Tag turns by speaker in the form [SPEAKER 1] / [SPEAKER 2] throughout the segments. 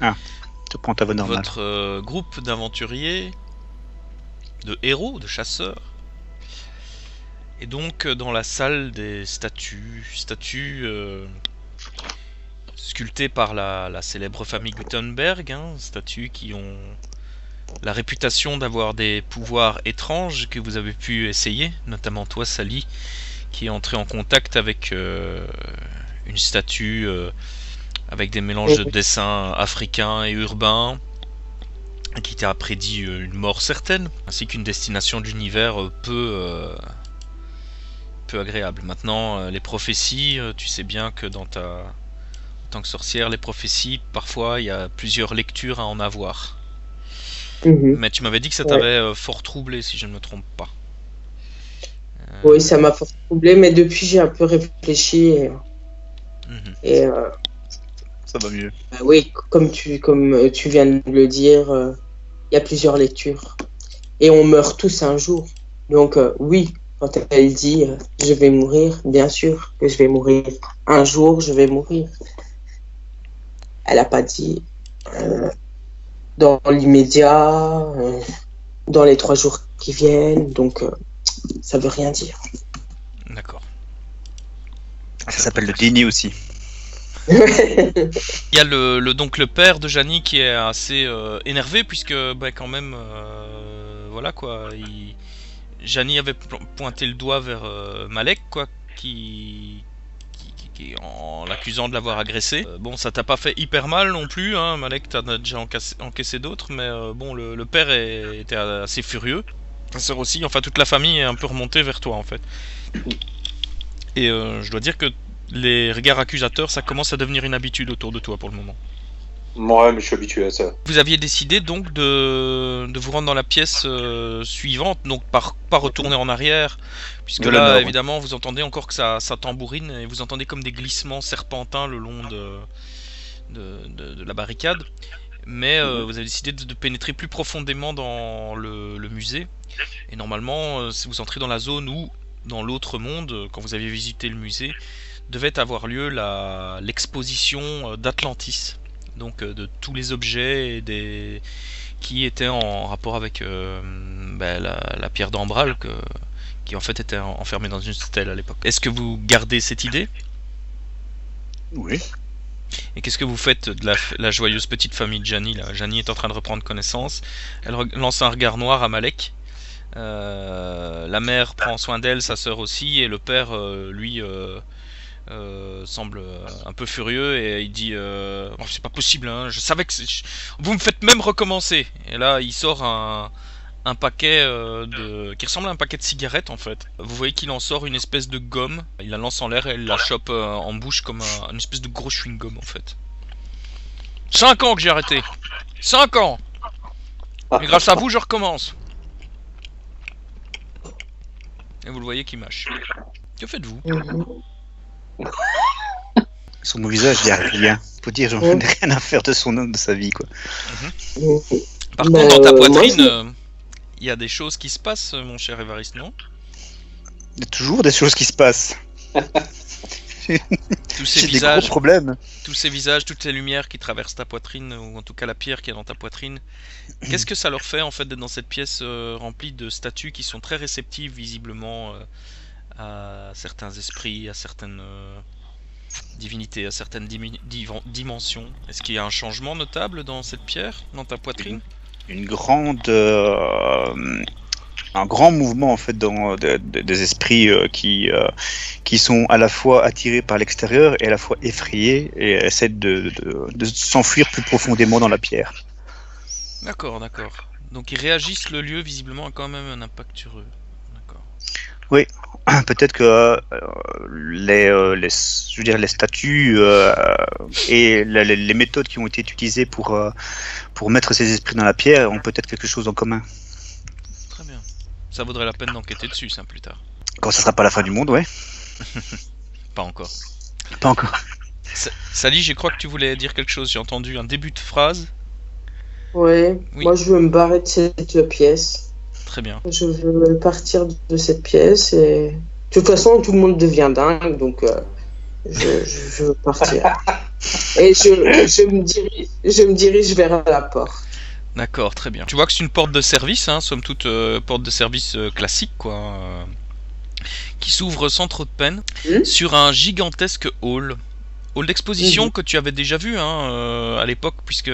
[SPEAKER 1] Ah, normale.
[SPEAKER 2] votre euh, groupe d'aventuriers, de héros, de chasseurs. Et donc euh, dans la salle des statues, statues euh, sculptées par la, célèbre famille Gutenberg, hein, statues qui ont la réputation d'avoir des pouvoirs étranges que vous avez pu essayer, notamment toi Sally, qui est entré en contact avec une statue avec des mélanges de dessins africains et urbains, qui t'a prédit euh, une mort certaine, ainsi qu'une destination d'univers euh, peu, euh, peu agréable. Maintenant, les prophéties, tu sais bien que dans ta... En tant que sorcière, les prophéties, parfois, il y a plusieurs lectures à en avoir.
[SPEAKER 3] Mhm.
[SPEAKER 2] Mais tu m'avais dit que ça t'avait fort troublé, si je ne me trompe pas. Euh,
[SPEAKER 3] Oui, ça m'a fort troublé, mais depuis j'ai un peu réfléchi et,
[SPEAKER 2] mhm.
[SPEAKER 3] et, euh,
[SPEAKER 1] Ça va mieux.
[SPEAKER 3] bah oui, comme tu, comme euh, tu viens de le dire, euh, il y a plusieurs lectures. Et on meurt tous un jour. Donc euh, oui, quand elle dit euh, je vais mourir, bien sûr que je vais mourir. Un jour, je vais mourir. Elle n'a pas dit euh, dans l'immédiat, euh, dans les trois jours qui viennent. Donc euh, ça veut rien dire.
[SPEAKER 2] D'accord.
[SPEAKER 1] Ça s'appelle le déni aussi.
[SPEAKER 2] Il y a le, donc le père de Janie qui est assez euh, énervé puisque bah, quand même euh, voilà quoi il... Janie avait po- pointé le doigt vers euh, Malek quoi qui, en l'accusant de l'avoir agressé. Bon ça t'a pas fait hyper mal non plus hein, Malek t'en as déjà encaissé, d'autres mais bon le, père était assez furieux. Ta sœur aussi enfin toute la famille est un peu remontée vers toi en fait. Et je dois dire que les regards accusateurs, ça commence à devenir une habitude autour de toi pour le moment.
[SPEAKER 4] Ouais, mais je suis habitué à ça.
[SPEAKER 2] Vous aviez décidé donc de, de vous rendre dans la pièce euh, suivante, donc par, pas retourner en arrière, puisque
[SPEAKER 1] De
[SPEAKER 2] là, évidemment, vous entendez encore que ça, ça tambourine et vous entendez comme des glissements serpentins le long de, de, de- de la barricade. Mais euh, vous avez décidé de, pénétrer plus profondément dans le, le musée. Et normalement, euh, si vous entrez dans la zone où, dans l'autre monde, quand vous aviez visité le musée, devait avoir lieu la- l'exposition euh, d'Atlantis. Donc euh, de tous les objets et des... qui étaient en rapport avec euh, ben, la, la pierre d'Ambral que... qui en fait était en- enfermée dans une stèle à l'époque. Est-ce que vous gardez cette idée?
[SPEAKER 1] Oui.
[SPEAKER 2] Et qu'est-ce que vous faites de la, la joyeuse petite famille de Janie là? Janie est en train de reprendre connaissance. Elle lance un regard noir à Malek. Euh, la mère prend soin d'elle, sa sœur aussi, et le père, euh, lui, euh, semble euh, un peu furieux et il dit euh, Oh, C'est pas possible, hein, je savais que. c'est- je- Vous me faites même recommencer. Et là, il sort un, paquet de, qui ressemble à un paquet de cigarettes en fait. Vous voyez qu'il en sort une espèce de gomme. Il la lance en l'air et elle la chope en bouche comme un, une espèce de gros chewing-gum en fait. 5 ans que j'ai arrêté 5 ans Mais grâce à vous, je recommence. Et vous le voyez qui mâche. Que faites-vous?
[SPEAKER 1] Sur mon visage, il n'y a rien. Faut dire, j'en
[SPEAKER 3] Ouais.
[SPEAKER 1] ai rien à faire de son homme, de sa vie, quoi.
[SPEAKER 2] Par
[SPEAKER 3] Bah,
[SPEAKER 2] contre, dans ta
[SPEAKER 3] euh,
[SPEAKER 2] poitrine, euh, il y a des choses qui se passent, mon cher Évariste, non?
[SPEAKER 1] Il y a toujours des choses qui se passent.
[SPEAKER 2] Tous ces
[SPEAKER 1] J'ai des gros
[SPEAKER 2] visages,
[SPEAKER 1] problèmes.
[SPEAKER 2] tous ces visages, toutes ces lumières qui traversent ta poitrine, ou en tout cas la pierre qui est dans ta poitrine. Qu'est-ce que ça leur fait en fait d'être dans cette pièce euh, remplie de statues qui sont très réceptives visiblement euh, à certains esprits, à certaines euh, divinités, à certaines dimensions Est-ce qu'il y a un changement notable dans cette pierre, dans ta poitrine?
[SPEAKER 1] Une grande. euh, un grand mouvement, en fait, dans de- de- des esprits euh, qui, euh, qui sont à la fois attirés par l'extérieur et à la fois effrayés et essaient de, de, s'enfuir plus profondément dans la pierre.
[SPEAKER 2] D'accord, d'accord. Donc ils réagissent, le lieu visiblement a quand même un impact sur eux. D'accord.
[SPEAKER 1] Peut-être que euh, les, euh, les, je veux dire, les statuts euh, et les, méthodes qui ont été utilisées pour, pour mettre ces esprits dans la pierre ont peut-être quelque chose en commun.
[SPEAKER 2] Très bien. Ça vaudrait la peine d'enquêter dessus, ça, plus tard.
[SPEAKER 1] Quand ça sera pas la fin du monde, ouais.
[SPEAKER 2] Pas encore.
[SPEAKER 1] Pas encore.
[SPEAKER 2] Sa- Sally, je crois que tu voulais dire quelque chose. J'ai entendu un début de phrase.
[SPEAKER 3] Ouais,
[SPEAKER 2] Oui.
[SPEAKER 3] moi je veux me barrer de cette pièce.
[SPEAKER 2] Très bien.
[SPEAKER 3] Je veux partir de cette pièce et de toute façon tout le monde devient dingue donc euh, je, veux partir. Et je, je, me dirige, je me dirige vers la porte.
[SPEAKER 2] D'accord, très bien. Tu vois que c'est une porte de service, hein, somme toute euh, porte de service euh, classique, quoi, euh, qui s'ouvre sans trop de peine
[SPEAKER 3] Hmm
[SPEAKER 2] sur un gigantesque hall. Hall d'exposition
[SPEAKER 3] Mhm.
[SPEAKER 2] que tu avais déjà vu hein, à l'époque, puisque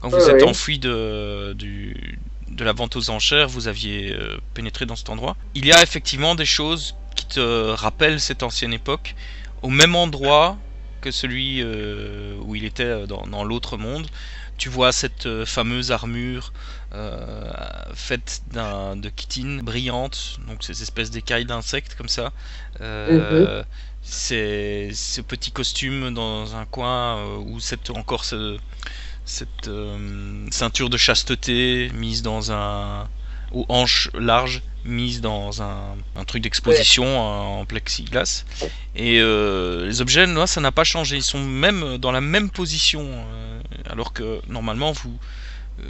[SPEAKER 2] quand vous
[SPEAKER 3] Ouais,
[SPEAKER 2] êtes enfui de, du, de la vente aux enchères, vous aviez euh, pénétré dans cet endroit. Il y a effectivement des choses qui te rappellent cette ancienne époque, au même endroit que celui euh, où il était euh, dans, dans l'autre monde. Tu vois cette fameuse armure euh, faite de chitine brillante, donc ces espèces d'écailles d'insectes comme ça. Euh, C'est ce petit costume dans un coin ou cette encore ce- cette euh, ceinture de chasteté mise dans un aux hanches larges mise dans un, un truc d'exposition en plexiglas et euh, les objets là ça n'a pas changé ils sont même dans la même position euh, alors que normalement vous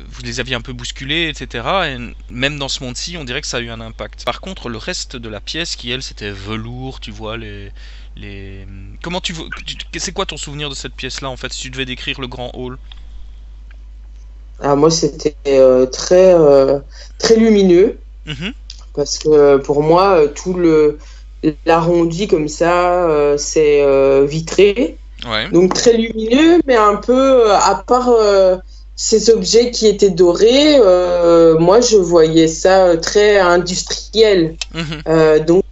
[SPEAKER 2] vous les aviez un peu bousculés, etc. Et même dans ce monde-ci, on dirait que ça a eu un impact. Par contre, le reste de la pièce, qui elle, c'était velours, tu vois, les, les. Comment tu- C'est quoi ton souvenir de cette pièce-là, en fait, si tu devais décrire le grand hall?
[SPEAKER 3] Ah, moi, c'était euh, très, euh, très lumineux.
[SPEAKER 2] Mhm.
[SPEAKER 3] Parce que euh, pour moi, tout le l'arrondi comme ça, euh, c'est vitré.
[SPEAKER 2] Ouais.
[SPEAKER 3] Donc très lumineux, mais un peu, à part ces objets qui étaient dorés, moi je voyais ça très industriel.
[SPEAKER 2] Mhm.
[SPEAKER 3] Donc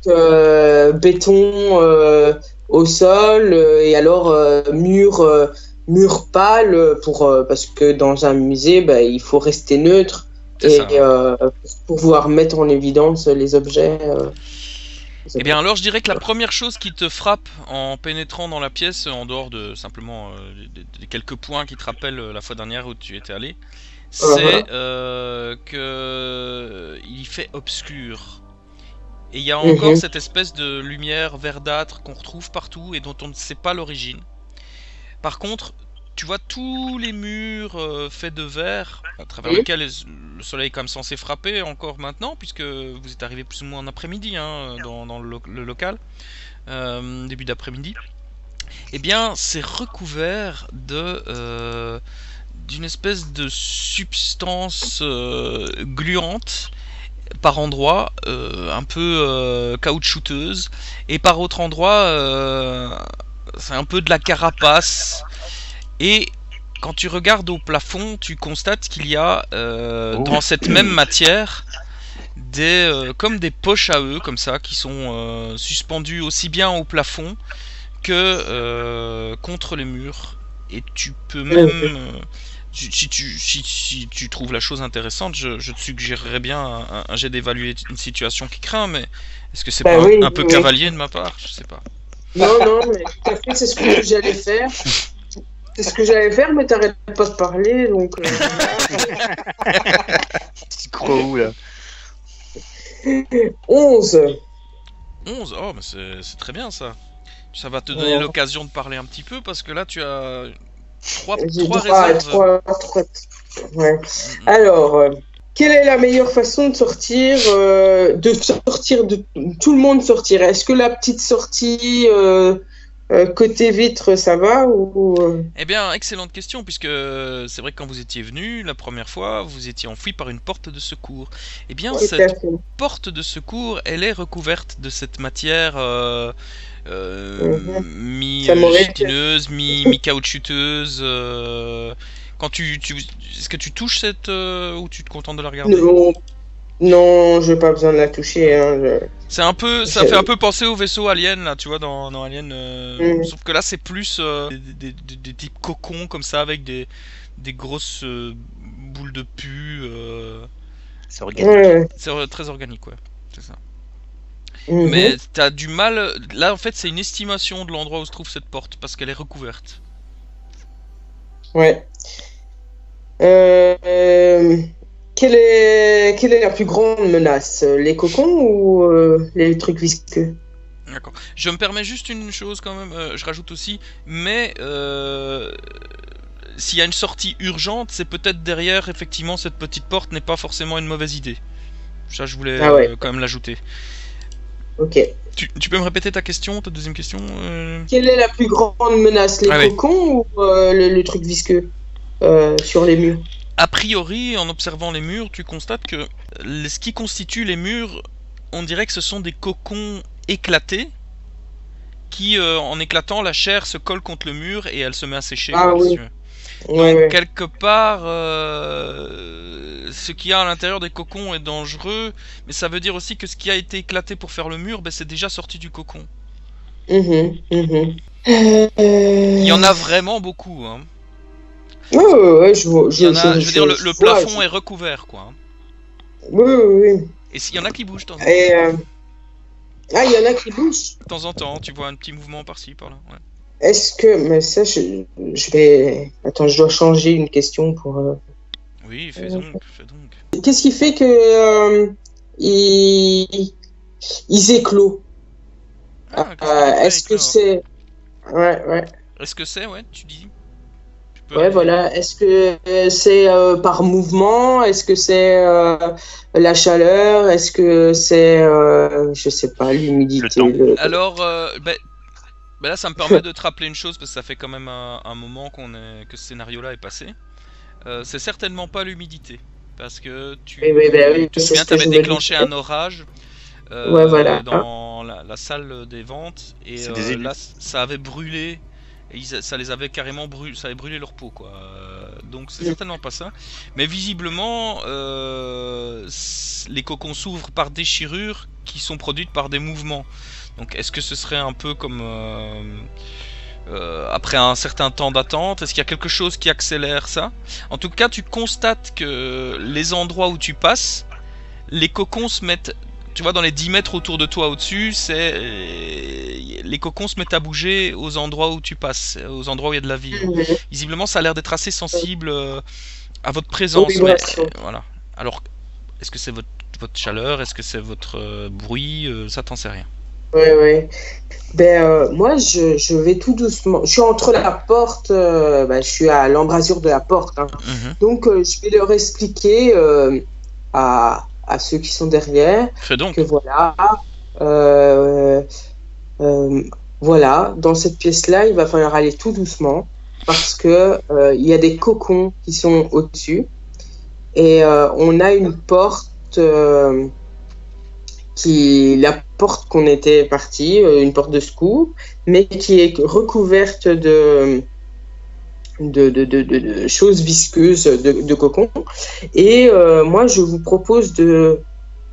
[SPEAKER 3] béton au sol et alors mur, mur pâle pour, euh, parce que dans un musée, bah, il faut rester neutre et euh, pour pouvoir mettre en évidence les objets. euh, les
[SPEAKER 2] Eh bien, alors, je dirais que la première chose qui te frappe en pénétrant dans la pièce, en dehors de simplement euh, des, des quelques points qui te rappellent la fois dernière où tu étais allé, c'est que il fait obscur. Et il y a encore
[SPEAKER 3] Mhm.
[SPEAKER 2] cette espèce de lumière verdâtre qu'on retrouve partout et dont on ne sait pas l'origine. Par contre, tu vois tous les murs euh, faits de verre, à travers lesquels le soleil est quand même censé frapper encore maintenant, puisque vous êtes arrivé plus ou moins en après-midi hein, dans, dans le, lo- le local, euh, début d'après-midi. Eh bien, c'est recouvert de euh, d'une espèce de substance gluante par endroits, euh, un peu caoutchouteuse, et par autre endroit, c'est un peu de la carapace. Et quand tu regardes au plafond, tu constates qu'il y a euh,
[SPEAKER 1] Oh.
[SPEAKER 2] dans cette même matière des euh, comme des poches à eux comme ça qui sont euh, suspendues aussi bien au plafond que euh, contre les murs. Et tu peux même si, si tu, si, si tu trouves la chose intéressante, je, je te suggérerais bien un, un- un jet d'évaluer une situation qui craint, mais est-ce que c'est
[SPEAKER 3] Bah
[SPEAKER 2] pas un- peu
[SPEAKER 3] oui.
[SPEAKER 2] cavalier de ma part? Je sais pas.
[SPEAKER 3] Non, non, mais tout à fait, c'est ce que j'allais faire. C'est ce que j'allais faire, mais t'arrêtes pas de parler, donc. euh,
[SPEAKER 1] Tu crois où là?
[SPEAKER 3] 11.
[SPEAKER 2] 11 Oh, mais c'est c'est très bien ça. Ça va te donner
[SPEAKER 3] Ouais.
[SPEAKER 2] l'occasion de parler un petit peu parce que là tu as trois,
[SPEAKER 3] J'ai
[SPEAKER 2] trois
[SPEAKER 3] droit à
[SPEAKER 2] réserves.
[SPEAKER 3] trois- trois- Ouais.
[SPEAKER 2] Mm,
[SPEAKER 3] Alors, euh, quelle est la meilleure façon de sortir, euh, de sortir, de tout le monde sortir? Est-ce que la petite sortie euh, euh, côté vitre, ça va ou
[SPEAKER 2] Eh bien, excellente question, puisque c'est vrai que quand vous étiez venu la première fois, vous étiez enfoui par une porte de secours. Eh bien, cette porte de secours, elle est recouverte de cette matière
[SPEAKER 3] Mhm. Ça m'aurait été-
[SPEAKER 2] mi-chitineuse, mi- mi-caoutchouteuse. Quand tu, tu- est-ce que tu touches cette euh, ou tu te contentes de la regarder?
[SPEAKER 3] Non, non, j'ai pas besoin de la toucher. Hein, je-
[SPEAKER 2] C'est un peu, ça fait un peu penser au vaisseau Alien là, tu vois, dans, dans Alien. euh,
[SPEAKER 3] Mhm.
[SPEAKER 2] Sauf que là, c'est plus euh, des, des- des- des types cocons comme ça avec des, des grosses euh, boules de pu. euh,
[SPEAKER 1] C'est organique.
[SPEAKER 3] Ouais.
[SPEAKER 2] c'est très organique, ouais. C'est ça.
[SPEAKER 3] Mhm.
[SPEAKER 2] Mais t'as du mal. Là, en fait, c'est une estimation de l'endroit où se trouve cette porte parce qu'elle est recouverte.
[SPEAKER 3] Ouais. Euh, euh, quelle, est, quelle est la plus grande menace Les cocons ou euh, les trucs visqueux?
[SPEAKER 2] D'accord. Je me permets juste une chose quand même. euh, je rajoute aussi, mais euh, s'il y a une sortie urgente, c'est peut-être derrière. Effectivement, cette petite porte n'est pas forcément une mauvaise idée. Ça, je voulais
[SPEAKER 3] Ah ouais.
[SPEAKER 2] euh, quand même l'ajouter.
[SPEAKER 3] Ok.
[SPEAKER 2] Tu, tu peux me répéter ta question, ta deuxième question euh?
[SPEAKER 3] Quelle est la plus grande menace Les
[SPEAKER 2] Ah
[SPEAKER 3] cocons ou euh, le, le truc visqueux? Euh, sur les murs
[SPEAKER 2] A priori, en observant les murs, tu constates que ce qui constitue les murs, on dirait que ce sont des cocons éclatés qui, euh, en éclatant, la chair se colle contre le mur et elle se met à sécher.
[SPEAKER 3] Ah oui. Ouais,
[SPEAKER 2] Donc,
[SPEAKER 3] ouais.
[SPEAKER 2] quelque part, euh, ce qu'il y a à l'intérieur des cocons est dangereux, mais ça veut dire aussi que ce qui a été éclaté pour faire le mur, ben, c'est déjà sorti du cocon.
[SPEAKER 3] Mhm, mhm.
[SPEAKER 2] Il y en a vraiment beaucoup. Hein.
[SPEAKER 3] Ouais, ouais, ouais, je, vois-
[SPEAKER 2] a, je veux dire, le,
[SPEAKER 3] je
[SPEAKER 2] le
[SPEAKER 3] vois,
[SPEAKER 2] plafond est recouvert, quoi.
[SPEAKER 3] Oui, oui, oui.
[SPEAKER 2] Et s'il y en a qui bougent de temps en temps.
[SPEAKER 3] Et, euh, Ah, il y en a qui bougent.
[SPEAKER 2] De temps en temps, tu vois un petit mouvement par-ci, par-là. ouais.
[SPEAKER 3] Est-ce que. Mais ça, je, je vais. Attends, je dois changer une question pour. euh,
[SPEAKER 2] Oui, fais donc, fais donc.
[SPEAKER 3] Qu'est-ce qui fait que. euh, ils... ils éclosent
[SPEAKER 2] Ah,
[SPEAKER 3] Euh, Est-ce que c'est. Ouais, ouais.
[SPEAKER 2] Est-ce que c'est, ouais, tu dis?
[SPEAKER 3] Ouais, voilà. Est-ce que c'est euh, par mouvement? Est-ce que c'est euh, la chaleur? Est-ce que c'est, euh, je sais pas, l'humidité?
[SPEAKER 1] Le
[SPEAKER 2] Alors, euh, ben, ben là, ça me permet de te rappeler une chose, parce que ça fait quand même un, un moment qu'on est, que ce scénario-là est passé. Euh, c'est certainement pas l'humidité. Parce que tu
[SPEAKER 3] Oui, oui, ben oui,
[SPEAKER 2] tu souviens, t'avais déclenché un orage euh,
[SPEAKER 3] Ouais, voilà.
[SPEAKER 2] dans la, la salle des ventes. Et euh,
[SPEAKER 1] des
[SPEAKER 2] là, ça avait brûlé. Et ils- ça les avait carrément brûlé, ça avait brûlé leur peau, quoi. Euh, Donc c'est certainement pas ça. Mais visiblement, euh, les cocons s'ouvrent par déchirures qui sont produites par des mouvements. Donc est-ce que ce serait un peu comme euh, euh, après un certain temps d'attente Est-ce qu'il y a quelque chose qui accélère ça? En tout cas, tu constates que les endroits où tu passes, les cocons se mettent, tu vois, dans les 10 mètres autour de toi au-dessus, c'est euh, les cocons se mettent à bouger aux endroits où tu passes, aux endroits où il y a de la vie.
[SPEAKER 3] Mhm.
[SPEAKER 2] Visiblement, ça a l'air d'être assez sensible euh, à votre présence. Mais, euh, voilà. Alors, est-ce que c'est votre, votre chaleur? Est-ce que c'est votre euh, bruit? Euh, Ça, t'en sais rien.
[SPEAKER 3] Ouais, ouais. Ben, euh, moi, je, je vais tout doucement. Je suis entre la porte, ben, je suis à l'embrasure de la porte. hein.
[SPEAKER 2] Mhm.
[SPEAKER 3] Donc, je vais leur expliquer à, à ceux qui sont derrière
[SPEAKER 2] donc.
[SPEAKER 3] que voilà, euh, euh, voilà, dans cette pièce-là, il va falloir aller tout doucement parce que euh, il y a des cocons qui sont au-dessus et on a une porte qui, la porte qu'on était parti, une porte de secours, mais qui est recouverte de de, de, de, choses visqueuses de, cocons. Et euh, moi, je vous propose de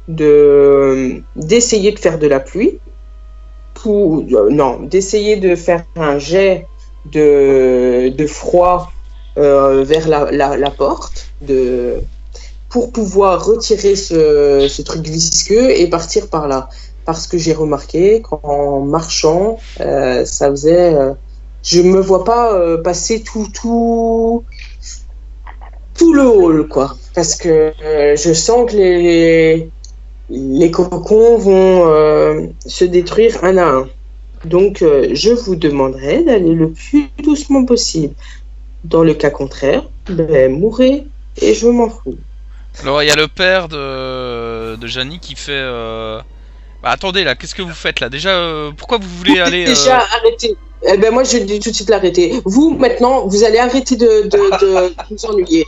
[SPEAKER 3] de d'essayer de faire de la pluie pour euh, non d'essayer de faire un jet de, froid euh, vers la, la, la porte de pour pouvoir retirer ce, ce truc visqueux et partir par là parce que j'ai remarqué qu'en marchant ça faisait je me vois pas euh, passer tout tout tout le hall quoi parce que euh, je sens que les les cocons vont euh, se détruire un à un. Donc, je vous demanderai d'aller le plus doucement possible. Dans le cas contraire, ben, mourrez et je m'en fous.
[SPEAKER 2] Alors, il y a le père de, de Janie qui fait. Bah, attendez là, qu'est-ce que vous faites là? Déjà, pourquoi vous voulez aller.
[SPEAKER 3] Déjà, arrêtez. Eh ben, moi, je dis tout de suite l'arrêter. Vous, maintenant, vous allez arrêter de, de, de vous ennuyer.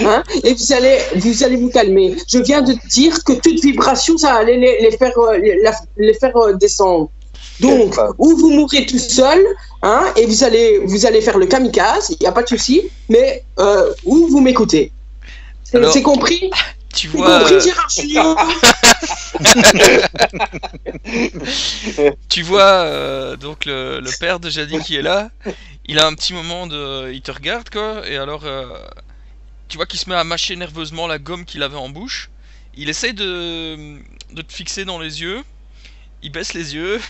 [SPEAKER 3] Hein? Et vous allez, vous allez vous calmer. Je viens de dire que toute vibration, ça allait les, les faire, euh, les, faire euh, descendre. Donc, ou vous mourrez tout seul, hein, et vous allez, vous allez faire le kamikaze, il n'y a pas de souci, mais euh, ou vous m'écoutez. C'est compris?
[SPEAKER 2] Tu
[SPEAKER 3] C'est
[SPEAKER 2] vois,
[SPEAKER 3] compris,
[SPEAKER 2] euh, tu vois euh, donc le, le père de Janie qui est là. Il a un petit moment de. Il te regarde quoi, et alors. euh, Tu vois qu'il se met à mâcher nerveusement la gomme qu'il avait en bouche. Il essaye de, de te fixer dans les yeux. Il baisse les yeux.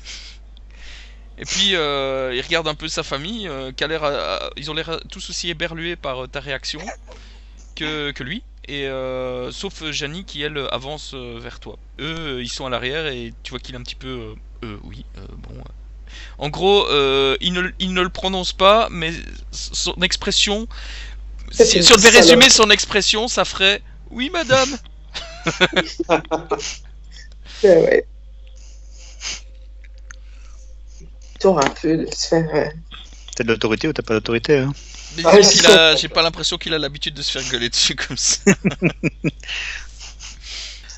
[SPEAKER 2] Et puis euh, il regarde un peu sa famille, euh, qui a l'air, ils ont l'air tous aussi éberlués par euh, ta réaction que, que lui. Et euh, sauf Janie qui elle avance euh, vers toi. Eux, euh, ils sont à l'arrière et tu vois qu'il est un petit peu, euh, euh, oui, euh, bon. euh. En gros, euh, il, ne, il ne le prononce pas, mais son expression, si, on devait résumer son expression, ça ferait, oui madame.
[SPEAKER 3] Ouais, ouais. tour un peu de se faire. euh,
[SPEAKER 1] T'as de l'autorité ou t'as pas d'autorité hein?
[SPEAKER 2] Mais
[SPEAKER 3] Ouais,
[SPEAKER 2] disons qu'il
[SPEAKER 3] c'est
[SPEAKER 2] a-
[SPEAKER 3] ça.
[SPEAKER 2] j'ai pas l'impression qu'il a l'habitude de se faire gueuler dessus comme ça.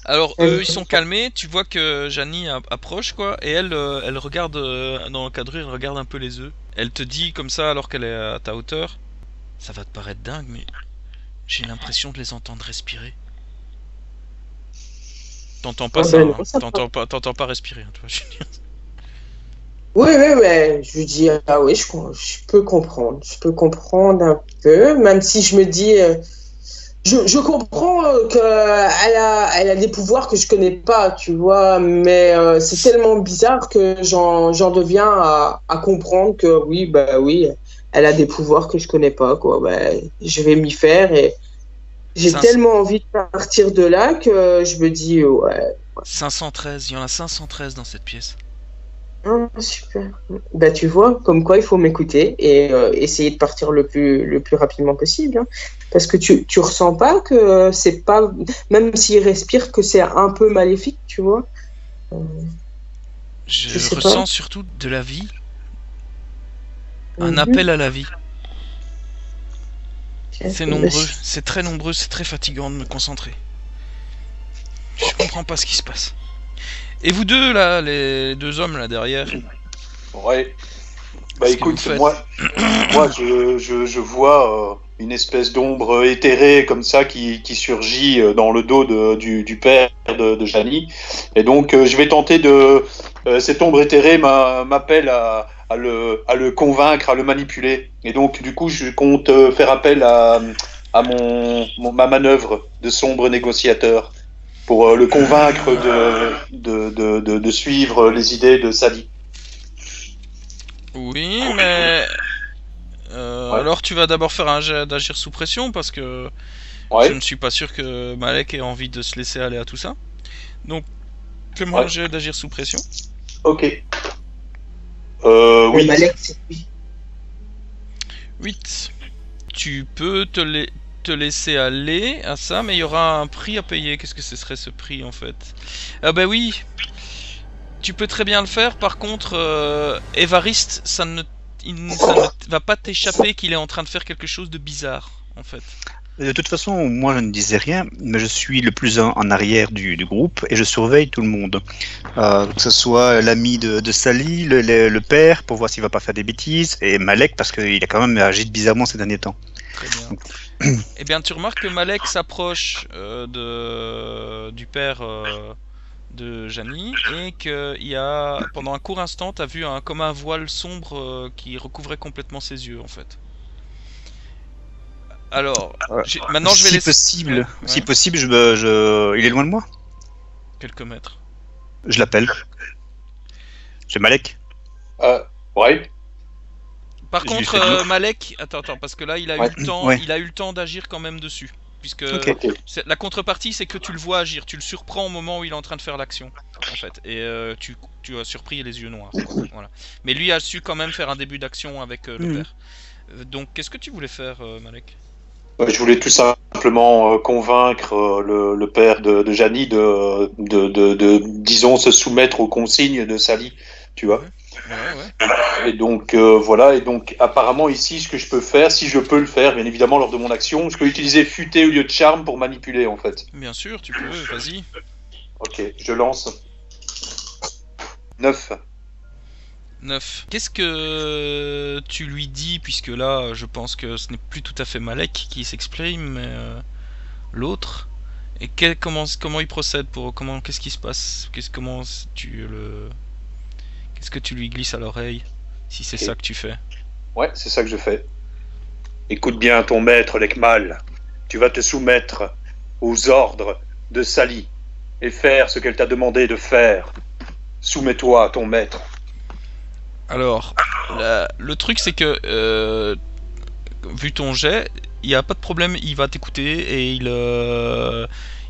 [SPEAKER 2] Alors eux ils sont calmés, tu vois que Janie approche quoi, et elle, euh, elle regarde euh, dans le cadre, elle regarde un peu les œufs. Elle te dit comme ça alors qu'elle est à ta hauteur, ça va te paraître dingue mais j'ai l'impression de les entendre respirer. T'entends pas
[SPEAKER 3] Ah
[SPEAKER 2] ça,
[SPEAKER 3] ben
[SPEAKER 2] hein. pas, t'entends pas respirer, hein, toi. Dire.
[SPEAKER 3] Oui, oui, mais je lui dis, ah oui, je, peux comprendre. Je peux comprendre un peu, même si je me dis. euh, je, je comprends euh, qu'elle a, elle a des pouvoirs que je connais pas, tu vois, mais euh, c'est tellement bizarre que j'en j'en deviens à, à comprendre que oui, bah oui, elle a des pouvoirs que je connais pas, quoi. Bah, je vais m'y faire et j'ai tellement envie de partir de là que je me dis, ouais,
[SPEAKER 2] 513, il y en a 513 dans cette pièce.
[SPEAKER 3] Ah, super. Bah, tu vois, comme quoi il faut m'écouter et euh, essayer de partir le plus, le plus rapidement possible. hein. Parce que tu, tu ressens pas que c'est pas, même s'il respire, que c'est un peu maléfique, tu vois? Euh,
[SPEAKER 2] Je,
[SPEAKER 3] Je sais pas.
[SPEAKER 2] ressens surtout de la vie, un
[SPEAKER 3] mhm.
[SPEAKER 2] appel à la vie. C'est
[SPEAKER 3] Bah,
[SPEAKER 2] nombreux, c'est très nombreux, c'est très fatigant de me concentrer. Je comprends pas ce qui se passe. Et vous deux là, les deux hommes là derrière,
[SPEAKER 4] Ouais. Bah écoute, moi, moi je, je, je vois euh, une espèce d'ombre éthérée comme ça qui, qui surgit euh, dans le dos de, du, du père de, de Janie. Et donc euh, je vais tenter de... euh, cette ombre éthérée m'a- m'appelle à, à, le, à le convaincre, à le manipuler. Et donc du coup je compte faire appel à, à mon, mon- ma manœuvre de sombre négociateur pour euh, le convaincre de, de, de, de, de suivre les idées de Sally.
[SPEAKER 2] oui, mais euh,
[SPEAKER 4] Ouais.
[SPEAKER 2] alors tu vas d'abord faire un jet d'agir sous pression parce que
[SPEAKER 4] Ouais.
[SPEAKER 2] je ne suis pas sûr que Malek ait envie de se laisser aller à tout ça. Donc fais-moi
[SPEAKER 4] Ouais.
[SPEAKER 2] un jet d'agir sous pression.
[SPEAKER 4] Ok. Euh, oui.
[SPEAKER 3] Malek, c'est lui.
[SPEAKER 2] 8. Tu peux te, la- laisser aller à ça, mais il y aura un prix à payer. Qu'est-ce que ce serait ce prix en fait? Ah bah oui Tu peux très bien le faire, par contre, euh, Évariste, ça ne va pas t'échapper qu'il est en train de faire quelque chose de bizarre en fait.
[SPEAKER 1] De toute façon, moi je ne disais rien, mais je suis le plus en, en arrière du, du groupe et je surveille tout le monde. Euh, que ce soit l'ami de, de Sally, le, le- le père, pour voir s'il va pas faire des bêtises, et Malek, parce qu'il a quand même agi bizarrement ces derniers temps.
[SPEAKER 2] Très bien. Eh bien, tu remarques que Malek s'approche euh, du père euh, de Janie et qu'il y a pendant un court instant, t'as vu un comme un voile sombre euh, qui recouvrait complètement ses yeux en fait. Alors, maintenant je vais
[SPEAKER 1] si
[SPEAKER 2] laisser
[SPEAKER 1] possible,
[SPEAKER 2] Ouais,
[SPEAKER 1] si possible, je, me- je, il est loin de moi.
[SPEAKER 2] quelques mètres.
[SPEAKER 1] Je l'appelle. C'est Malek.
[SPEAKER 4] Euh, ouais.
[SPEAKER 2] Par
[SPEAKER 1] Je lui
[SPEAKER 2] contre,
[SPEAKER 1] fais
[SPEAKER 2] euh. Malek, attends, attends, parce que là, il a
[SPEAKER 4] Ouais.
[SPEAKER 2] eu le temps,
[SPEAKER 1] Ouais.
[SPEAKER 2] il a eu le temps d'agir quand même dessus, puisque
[SPEAKER 1] Ok.
[SPEAKER 4] Ok.
[SPEAKER 2] C'est- La contrepartie, c'est que tu le vois agir, tu le surprends au moment où il est en train de faire l'action, en fait, et euh, tu, tu as surpris les yeux noirs. quoi. Voilà. Mais lui a su quand même faire un début d'action avec euh, le
[SPEAKER 1] Mhm.
[SPEAKER 2] père. Euh, donc, qu'est-ce que tu voulais faire, euh, Malek?
[SPEAKER 4] Euh, Je voulais tout simplement euh, convaincre euh, le, le père de, de Janie de, de, de, de, disons, se soumettre aux consignes de Sally, tu vois.
[SPEAKER 2] Ouais, ouais.
[SPEAKER 4] Et donc, euh, voilà. Et donc, apparemment, ici, ce que je peux faire, si je peux le faire, bien évidemment, lors de mon action, je peux utiliser futé au lieu de charme pour manipuler, en fait.
[SPEAKER 2] Bien sûr, tu peux, vas-y.
[SPEAKER 4] Ok, je lance. 9.
[SPEAKER 2] 9. Qu'est-ce que tu lui dis, puisque là, je pense que ce n'est plus tout à fait Malek qui s'exprime, mais euh, l'autre. Et quel- comment, comment il procède pour comment qu'est-ce qui se passe? Qu'est-ce comment tu le Qu'est-ce que tu lui glisses à l'oreille si c'est ça que tu fais?
[SPEAKER 4] Ouais, c'est ça que je fais. Écoute bien ton maître, Lekmal. Tu vas te soumettre aux ordres de Sally et faire ce qu'elle t'a demandé de faire. Soumets-toi à ton maître.
[SPEAKER 2] Alors, le truc c'est que euh, vu ton jet, il y a pas de problème, il va t'écouter et il euh,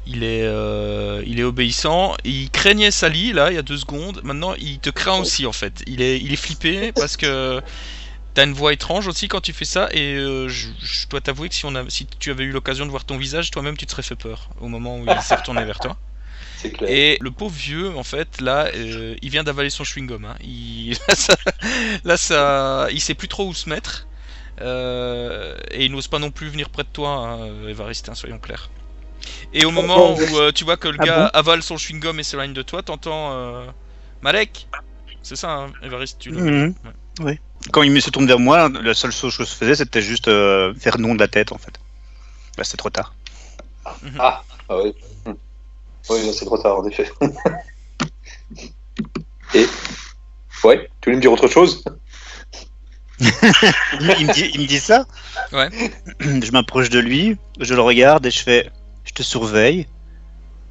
[SPEAKER 2] est euh, il est obéissant. Il craignait Sally là il y a deux secondes. Maintenant il te craint aussi en fait. Il est il est flippé parce que t'as une voix étrange aussi quand tu fais ça et je, je dois t'avouer que si on a si tu avais eu l'occasion de voir ton visage toi-même tu te serais fait peur au moment où il s'est retourné vers toi.
[SPEAKER 4] C'est clair.
[SPEAKER 2] Et le pauvre vieux, en fait, là, euh, il vient d'avaler son chewing-gum. Hein. Il... Là, ça... là, ça... il sait plus trop où se mettre. Euh, et il n'ose pas non plus venir près de toi, hein, Évariste, hein, soyons clairs. Et au moment où euh, tu vois que le
[SPEAKER 1] Ah
[SPEAKER 2] gars avale son chewing-gum et s'éloigne de toi, t'entends euh, Malek? C'est ça, hein, Évariste, tu le.
[SPEAKER 1] Mhm. Oui. Quand il se tourne vers moi, la seule chose que je faisais, c'était juste euh, faire non de la tête, en fait. Bah, c'était trop tard.
[SPEAKER 4] Ah, ah oui. Oui, c'est trop tard, en effet. Et Ouais, tu voulais me dire autre chose?
[SPEAKER 1] Il, me- dit, il me dit ça?
[SPEAKER 2] Ouais.
[SPEAKER 1] Je m'approche de lui, je le regarde et je fais Je te surveille.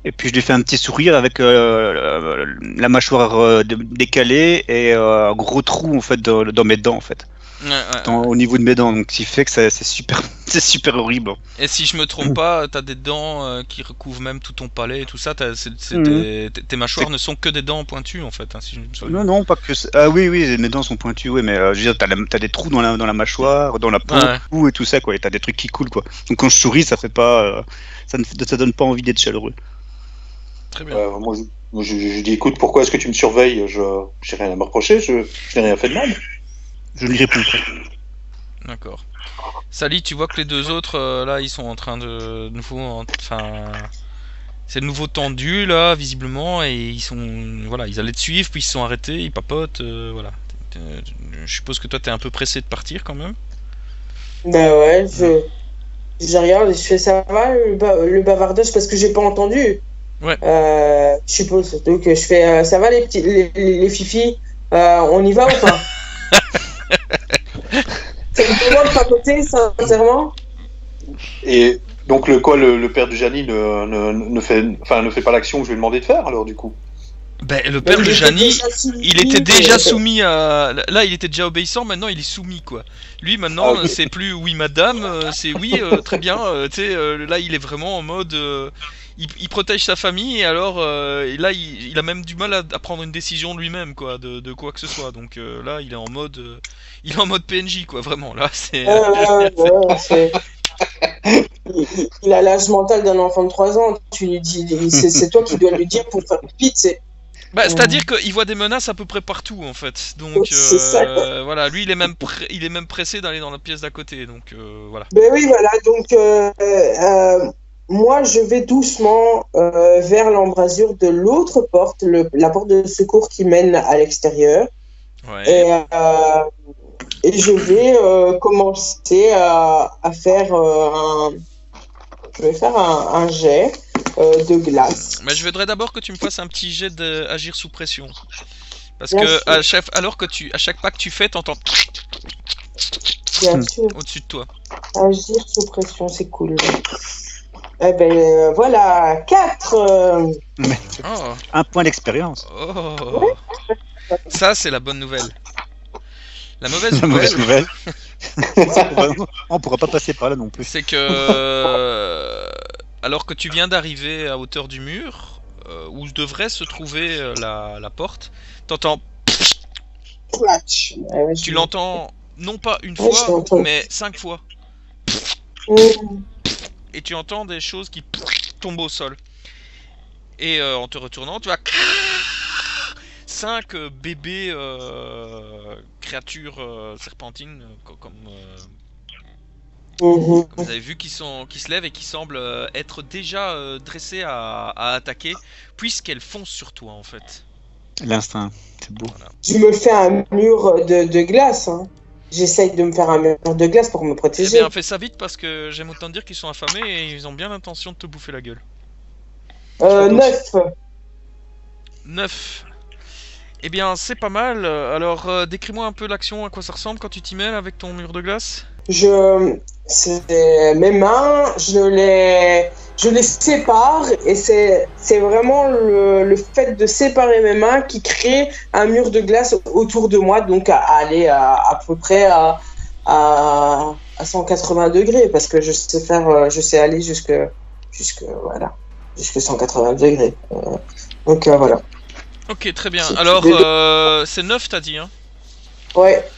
[SPEAKER 1] Et puis je lui fais un petit sourire avec euh, la- la mâchoire euh, dé- décalée et euh, un gros trou en fait dans, dans mes dents en fait,
[SPEAKER 2] Ouais, ouais,
[SPEAKER 1] dans- au niveau de mes dents. Donc ce qui fait que ça- c'est super, c'est super horrible.
[SPEAKER 2] Et si je me trompe pas, t'as des dents euh, qui recouvrent même tout ton palais et tout ça. t'as- c'est- c'est
[SPEAKER 1] Mhm.
[SPEAKER 2] tes, tes- tes machures ne sont que des dents pointues en fait. hein, si je me souviens.
[SPEAKER 1] Non non pas que ça- ah oui oui mes dents sont pointues oui mais euh, je veux dire t'as, la- t'as des trous dans la, dans la mâchoire, dans la peau cou et tout ça quoi. Et t'as des trucs qui coulent quoi. Donc quand je souris ça fait pas, euh, ça ne ça donne pas envie d'être chaleureux.
[SPEAKER 2] Très bien.
[SPEAKER 4] Euh, Moi, je, moi, je, je dis écoute, pourquoi est-ce que tu me surveilles? Je j'ai rien à me reprocher, je, je n'ai rien fait de mal.
[SPEAKER 1] Je lui réponds.
[SPEAKER 2] D'accord. Sally, tu vois que les deux autres euh, là, ils sont en train de, de nouveau, en- enfin, c'est de nouveau tendu là, visiblement, et ils sont, voilà, ils allaient te suivre, puis ils se sont arrêtés, ils papotent, euh, voilà. T'es- Je suppose que toi, t'es un peu pressé de partir quand même.
[SPEAKER 3] Ben ouais, je, je regarde et je fais ça va le, ba- le bavardage parce que j'ai pas entendu.
[SPEAKER 2] Ouais.
[SPEAKER 3] Euh, je suppose. Donc je fais euh, ça va les petits les, les, les fifis, Euh, on y va ou pas? C'est le moment de papoter, sincèrement.
[SPEAKER 4] Et donc, le, quoi, le, le père de Janie ne, ne, ne fait, enfin, ne fait pas l'action que je lui ai demandé de faire, alors, du coup?
[SPEAKER 2] Ben, le père de
[SPEAKER 3] soumis,
[SPEAKER 2] il était déjà soumis à. Là, il était déjà obéissant, maintenant il est soumis, quoi. Lui, maintenant,
[SPEAKER 4] Ah,
[SPEAKER 2] c'est plus oui, madame, euh, c'est oui, euh, très bien. euh, tu sais, euh, là, il est vraiment en mode. Il, il protège sa famille, et alors, euh, et là, il, il a même du mal à, à prendre une décision lui-même, quoi, de, de quoi que ce soit. Donc euh, là, il est en mode. euh, il est en mode PNJ, quoi, vraiment. Là, c'est.
[SPEAKER 3] Ouais, ouais, il, a l'âge mental d'un enfant de 3 ans. Tu lui dis, c'est toi qui dois lui dire pour faire pipi, c'est
[SPEAKER 2] Bah, c'est-à-dire qu'il voit des menaces à peu près partout, en fait. Donc,
[SPEAKER 3] C'est ça,
[SPEAKER 2] voilà, lui, il est même, il est même pressé d'aller dans la pièce d'à côté. Donc, euh, voilà.
[SPEAKER 3] Ben oui, voilà. Donc, euh, moi, je vais doucement euh, vers l'embrasure de l'autre porte, le- la porte de secours qui mène à l'extérieur.
[SPEAKER 2] Ouais.
[SPEAKER 3] Et, euh, et je vais euh, commencer à, à faire euh, un. Je vais faire un, un jet euh, de glace.
[SPEAKER 2] Mais je voudrais d'abord que tu me fasses un petit jet d'agir sous pression. Parce
[SPEAKER 3] Bien
[SPEAKER 2] que
[SPEAKER 3] sûr.
[SPEAKER 2] à chaque, alors que tu, à chaque pas que tu fais, t'entends
[SPEAKER 3] Bien sûr,
[SPEAKER 2] au-dessus de toi.
[SPEAKER 3] agir sous pression, c'est cool. Eh ben euh, voilà, 4
[SPEAKER 2] Oh,
[SPEAKER 1] Un point d'expérience.
[SPEAKER 2] oh. Ça, c'est la bonne nouvelle. La mauvaise
[SPEAKER 1] La
[SPEAKER 2] nouvelle,
[SPEAKER 1] mauvaise nouvelle. On pourra pas passer par là non plus.
[SPEAKER 2] c'est que euh, alors que tu viens d'arriver à hauteur du mur, euh, où devrait se trouver euh, la, la porte, t'entends, tu l'entends non pas une fois, mais cinq fois. Et tu entends des choses qui tombent au sol. Et euh, en te retournant, tu vois cinq euh, bébés euh, créatures euh, serpentines, co- comme, comme vous avez vu, qui, sont, qui se lèvent et qui semblent euh, être déjà euh, dressées à, à attaquer, puisqu'elles foncent sur toi en fait.
[SPEAKER 1] L'instinct, c'est beau.
[SPEAKER 3] Je me fais un mur de, de glace. hein. J'essaye de me faire un mur de glace pour me
[SPEAKER 2] Eh
[SPEAKER 3] protéger.
[SPEAKER 2] bien, fais ça vite parce que j'aime autant dire qu'ils sont affamés et ils ont bien l'intention de te bouffer la gueule.
[SPEAKER 3] Euh, 9.
[SPEAKER 2] 9. Eh bien, c'est pas mal. Alors, euh, décris-moi un peu l'action, à quoi ça ressemble quand tu t'y mêles avec ton mur de glace.
[SPEAKER 3] Je, mes mains, je les, je les sépare et c'est, c'est vraiment le, le fait de séparer mes mains qui crée un mur de glace autour de moi, donc à, à aller à, à peu près à, à, à 180 degrés parce que je sais faire, euh, je sais aller jusque, jusque voilà, jusque 180 degrés. Euh, donc euh, voilà.
[SPEAKER 2] Ok, très bien. Alors,
[SPEAKER 3] c'est-
[SPEAKER 2] euh, c'est 9, t'as dit, hein?
[SPEAKER 3] Ouais.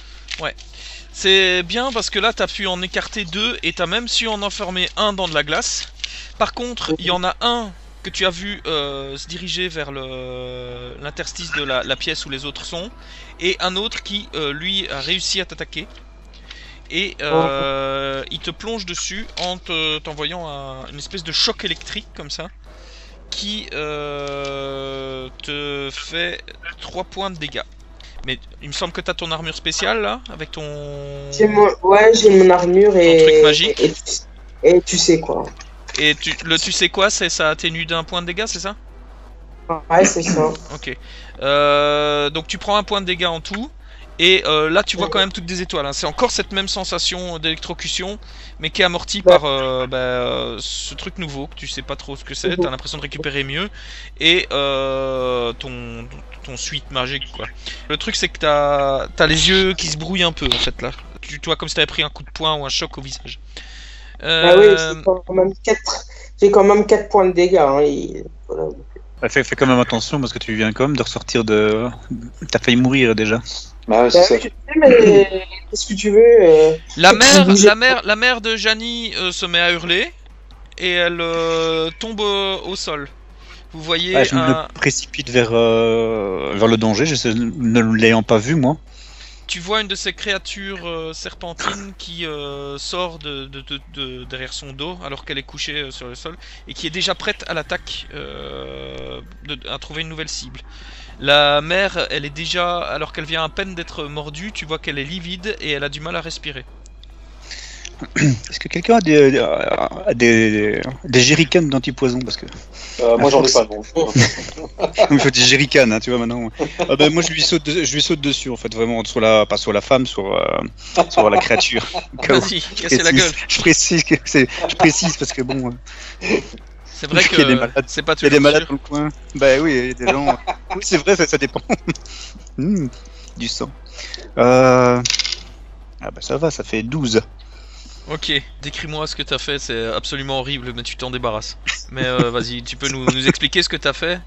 [SPEAKER 2] C'est bien parce que là, t'as pu en écarter deux et t'as même su en enfermer un dans de la glace. Par contre, il y en a un que tu as vu euh, se diriger vers l'interstice de la, la pièce où les autres sont, et un autre qui, euh, lui, a réussi à t'attaquer. Et euh, il te plonge dessus en te- t'envoyant un- une espèce de choc électrique comme ça, qui euh, te fait 3 points de dégâts. Mais il me semble que tu as ton armure spéciale là, avec ton...
[SPEAKER 3] Mon... Ouais, j'ai mon armure et...
[SPEAKER 2] truc magique.
[SPEAKER 3] Et, tu... et tu sais quoi.
[SPEAKER 2] Et tu, le tu sais quoi, c'est ça atténue d'un point de dégâts, c'est ça?
[SPEAKER 3] Ouais, c'est ça.
[SPEAKER 2] Ok. Euh, donc tu prends un point de dégâts en tout. Et euh, là, tu vois quand même toutes des étoiles. hein. C'est encore cette même sensation d'électrocution, mais qui est amortie par euh, bah, ce truc nouveau que tu sais pas trop ce que c'est.
[SPEAKER 3] Mhm.
[SPEAKER 2] T'as l'impression de récupérer mieux et euh, ton ton suite magique quoi. Le truc c'est que t'as as les yeux qui se brouillent un peu en fait là. Tu, tu vois comme si t'avais pris un coup de poing ou un choc au visage.
[SPEAKER 3] Ah oui,
[SPEAKER 2] Euh,
[SPEAKER 3] j'ai quand même 4... J'ai quand même 4 points de dégâts. Hein, et... voilà.
[SPEAKER 1] Bah, fais, fais quand même attention parce que tu viens quand même de ressortir de. T'as failli mourir déjà.
[SPEAKER 4] Bah, ouais,
[SPEAKER 3] Bah
[SPEAKER 4] c'est
[SPEAKER 3] oui,
[SPEAKER 4] ça.
[SPEAKER 3] je sais, mais qu'est-ce que tu veux euh,
[SPEAKER 2] La mère, la mère, la mère de Janie euh, se met à hurler et elle euh, tombe euh, au sol. Vous voyez
[SPEAKER 1] Ah, je
[SPEAKER 2] un-
[SPEAKER 1] me précipite vers, euh, vers le danger, je ne l'ayant pas vu moi.
[SPEAKER 2] tu vois une de ces créatures euh, serpentines qui euh, sort de, de- de- de- derrière son dos alors qu'elle est couchée sur le sol et qui est déjà prête à l'attaque, à trouver une nouvelle cible. La mère, elle est déjà, alors qu'elle vient à peine d'être mordue, tu vois qu'elle est livide et elle a du mal à respirer.
[SPEAKER 1] Est-ce que quelqu'un a des, a des, des jerrycans d'antipoison parce que
[SPEAKER 4] Euh, moi, j'en ai pas, non.
[SPEAKER 1] il faut des jerrycans, hein, tu vois maintenant. Ah ben, moi je lui saute, de- je lui saute dessus en fait vraiment sur la, pas sur la femme, sur, euh, sur la créature.
[SPEAKER 2] Vas-y,
[SPEAKER 1] Je
[SPEAKER 2] cassez la
[SPEAKER 1] précise-
[SPEAKER 2] gueule.
[SPEAKER 1] Je précise que c'est, je précise parce que bon, euh,
[SPEAKER 2] C'est vrai
[SPEAKER 1] Il y a des
[SPEAKER 2] que
[SPEAKER 1] malades.
[SPEAKER 2] c'est pas
[SPEAKER 1] il y a des malades dans le coin. Bah oui, il y a des gens. oui, c'est vrai, ça, ça dépend. Hmm, du sang. Euh... Ah bah ça va, ça fait 12.
[SPEAKER 2] Ok, décris-moi ce que t'as fait, c'est absolument horrible, mais tu t'en débarrasses. Mais euh, vas-y, tu peux nous, nous expliquer ce que t'as fait?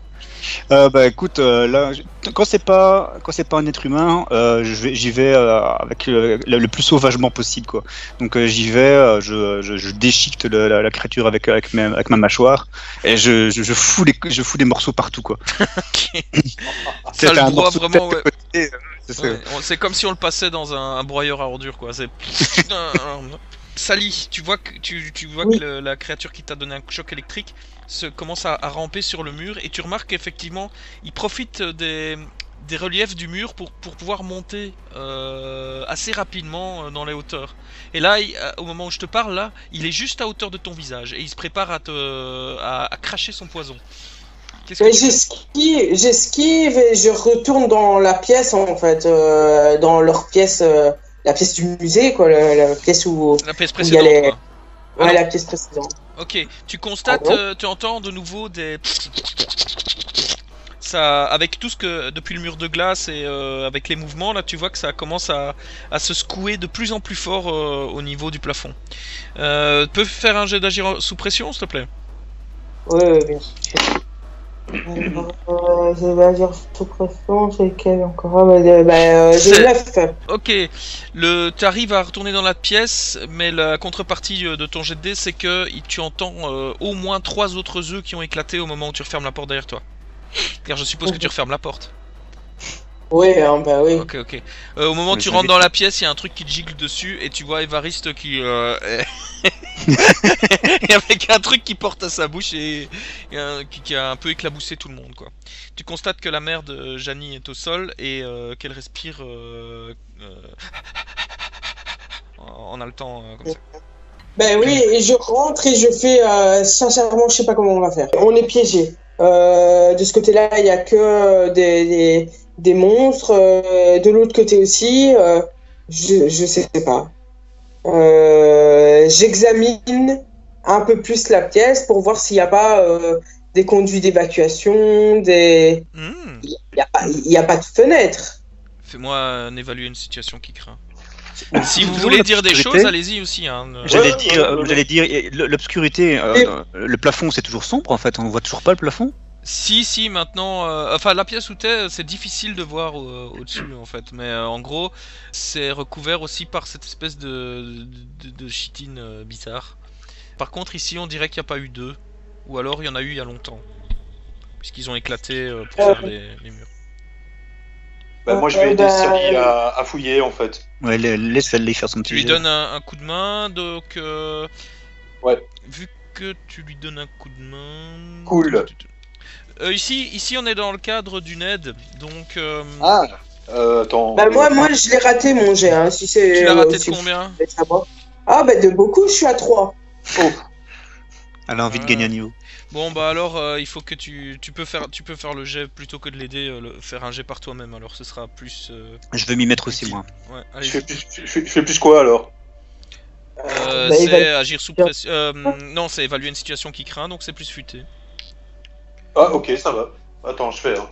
[SPEAKER 1] Euh, bah écoute, euh, là, quand c'est pas quand c'est pas un être humain, euh, vais- j'y vais avec le, le plus sauvagement possible quoi. Donc j'y vais, je, je, je déchiquete le- la, la créature avec avec, mes- avec ma mâchoire et je, je, fous les je fous des morceaux partout quoi. C'est un morceau
[SPEAKER 2] vraiment, ouais.
[SPEAKER 1] c'est.
[SPEAKER 2] Ouais, comme si on le passait dans un, un broyeur à ordures, quoi. C'est. Sally, tu vois que, tu, tu vois
[SPEAKER 3] Oui.
[SPEAKER 2] que le- la créature qui t'a donné un choc électrique se commence à, à ramper sur le mur et tu remarques qu'effectivement il profite des, des reliefs du mur pour, pour pouvoir monter euh, assez rapidement euh, dans les hauteurs. Et là, il- euh, au moment où je te parle, là, il est juste à hauteur de ton visage et il se prépare à, te, à, à cracher son poison.
[SPEAKER 3] J'esquive, j'esquive et je retourne dans la pièce en fait, euh, dans leur pièce, euh, la pièce du musée quoi, la, la pièce où,
[SPEAKER 2] La pièce
[SPEAKER 3] il y a
[SPEAKER 2] précédente,
[SPEAKER 3] les- ouais,
[SPEAKER 2] Alors-
[SPEAKER 3] la pièce précédente.
[SPEAKER 2] Ok, tu constates, euh, tu entends de nouveau des. Ça, avec tout ce que depuis le mur de glace et euh, avec les mouvements là, tu vois que ça commence à, à se secouer de plus en plus fort euh, au niveau du plafond. Peux faire un jet d'agir sous pression, s'il te plaît?
[SPEAKER 3] Ouais, ouais, bien sûr. Euh, je vais dire sous pression, c'est lequel encore bah, euh,
[SPEAKER 2] C'est-
[SPEAKER 3] J'ai 9.
[SPEAKER 2] Ok, le, tu arrives à retourner dans la pièce, mais la contrepartie euh, de ton jet de c'est que tu entends euh, au moins trois autres œufs qui ont éclaté au moment où tu refermes la porte derrière toi. Car je suppose que tu refermes la porte.
[SPEAKER 3] Ouais, hein, bah oui.
[SPEAKER 2] Ok, ok. Euh, au moment où tu rentres dans la pièce, il y a un truc qui te gicle dessus et tu vois Evariste qui. Euh, et avec un truc qui porte à sa bouche et, et un- qui, qui a un peu éclaboussé tout le monde, quoi. Tu constates que la mère de Janie est au sol et euh, qu'elle respire euh, en haletant euh, comme ça.
[SPEAKER 3] Ben oui, et je rentre et je fais, euh, sincèrement, je sais pas comment on va faire. On est piégé. Euh, de ce côté-là, il y a que des, des, des monstres. euh, de l'autre côté aussi, euh, je, je sais pas. Euh, J'examine un peu plus la pièce pour voir s'il n'y a pas euh, des conduits d'évacuation, des...
[SPEAKER 2] Hmm.
[SPEAKER 3] Il n'y a, pas- il y a pas de fenêtre.
[SPEAKER 2] Fais-moi un évaluer une situation qui craint. Si vous voulez dire des choses, allez-y aussi. Hein.
[SPEAKER 1] J'allais dire, euh, l'obscurité, euh, le plafond c'est toujours sombre en fait, on voit toujours pas le plafond.
[SPEAKER 2] Si, si, maintenant. euh, enfin, la pièce où t'es, c'est difficile de voir euh, au-dessus, en fait. Mais euh, en gros, c'est recouvert aussi par cette espèce de, de, de chitine euh, bizarre. Par contre, ici, on dirait qu'il n'y a pas eu d'œufs. Ou alors il y en a eu il y a longtemps. Puisqu'ils ont éclaté euh, pour
[SPEAKER 3] Euh.
[SPEAKER 2] faire les, les murs.
[SPEAKER 4] Bah, moi, je
[SPEAKER 3] Euh,
[SPEAKER 4] vais aider Sally à, à fouiller, en fait.
[SPEAKER 1] Ouais, la- laisse Sally faire son petit
[SPEAKER 2] Tu lui donnes un, un coup de main, donc. euh,
[SPEAKER 4] Ouais.
[SPEAKER 2] Vu que tu lui donnes un coup de main.
[SPEAKER 4] Cool.
[SPEAKER 2] Euh, ici, ici, on est dans le cadre d'une aide, donc. euh,
[SPEAKER 4] Ah euh, Attends.
[SPEAKER 3] Bah, moi, moi, je l'ai raté mon jet. Hein, si c'est.
[SPEAKER 2] tu l'as
[SPEAKER 3] euh,
[SPEAKER 2] raté de
[SPEAKER 3] si vous
[SPEAKER 2] combien.
[SPEAKER 3] Ah, bah, de beaucoup, je suis à 3.
[SPEAKER 1] Elle a envie de
[SPEAKER 2] Ouais.
[SPEAKER 1] gagner un niveau.
[SPEAKER 2] Bon bah alors euh, il faut que tu, tu peux faire tu peux faire le jet plutôt que de l'aider euh, le- faire un jet par toi-même alors ce sera plus euh,
[SPEAKER 1] Je vais m'y mettre aussi, moi.
[SPEAKER 2] ouais
[SPEAKER 4] Je
[SPEAKER 2] allez
[SPEAKER 4] fais, plus, je, fais, je fais plus quoi, alors?
[SPEAKER 2] Euh,
[SPEAKER 3] bah,
[SPEAKER 2] c'est agir sous pression euh, non c'est évaluer une situation qui craint donc c'est plus futé
[SPEAKER 4] Ah, ok, ça va. Attends, je fais. Hein.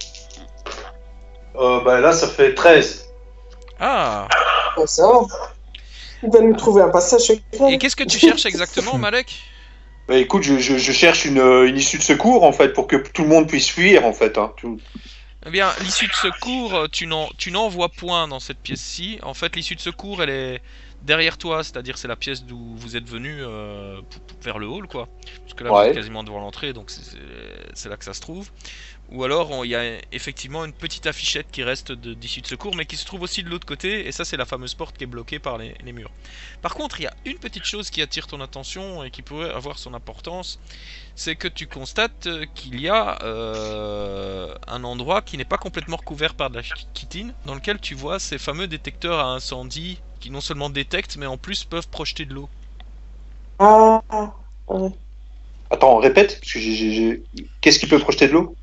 [SPEAKER 4] Euh, bah, là, ça fait 13.
[SPEAKER 2] ah
[SPEAKER 3] Ah, ça va. Il va nous trouver un passage secret.
[SPEAKER 2] et qu'est-ce que tu cherches exactement Malek?
[SPEAKER 4] Bah, écoute, je, je, je cherche une, euh, une issue de secours, en fait, pour que tout le monde puisse fuir, en fait. Hein. Tout-
[SPEAKER 2] Eh bien, l'issue de secours, euh, tu n'en, tu n'en vois point dans cette pièce-ci. En fait, l'issue de secours, elle est derrière toi, c'est-à-dire c'est la pièce d'où vous êtes venu euh, vers le hall, quoi. Parce que là, vous
[SPEAKER 4] Ouais.
[SPEAKER 2] êtes quasiment devant l'entrée, donc c'est, là que ça se trouve. Ou alors, il y a effectivement une petite affichette qui reste de- d'issue de secours, mais qui se trouve aussi de l'autre côté, et ça, c'est la fameuse porte qui est bloquée par les, les murs. Par contre, il y a une petite chose qui attire ton attention et qui pourrait avoir son importance, c'est que tu constates euh, qu'il y a euh, un endroit qui n'est pas complètement recouvert par de la ch- chitine, dans lequel tu vois ces fameux détecteurs à incendie qui non seulement détectent, mais en plus peuvent projeter de l'eau.
[SPEAKER 3] Ah, ah, ouais.
[SPEAKER 4] Attends, répète, parce que j'ai- Qu'est-ce qui peut projeter de l'eau?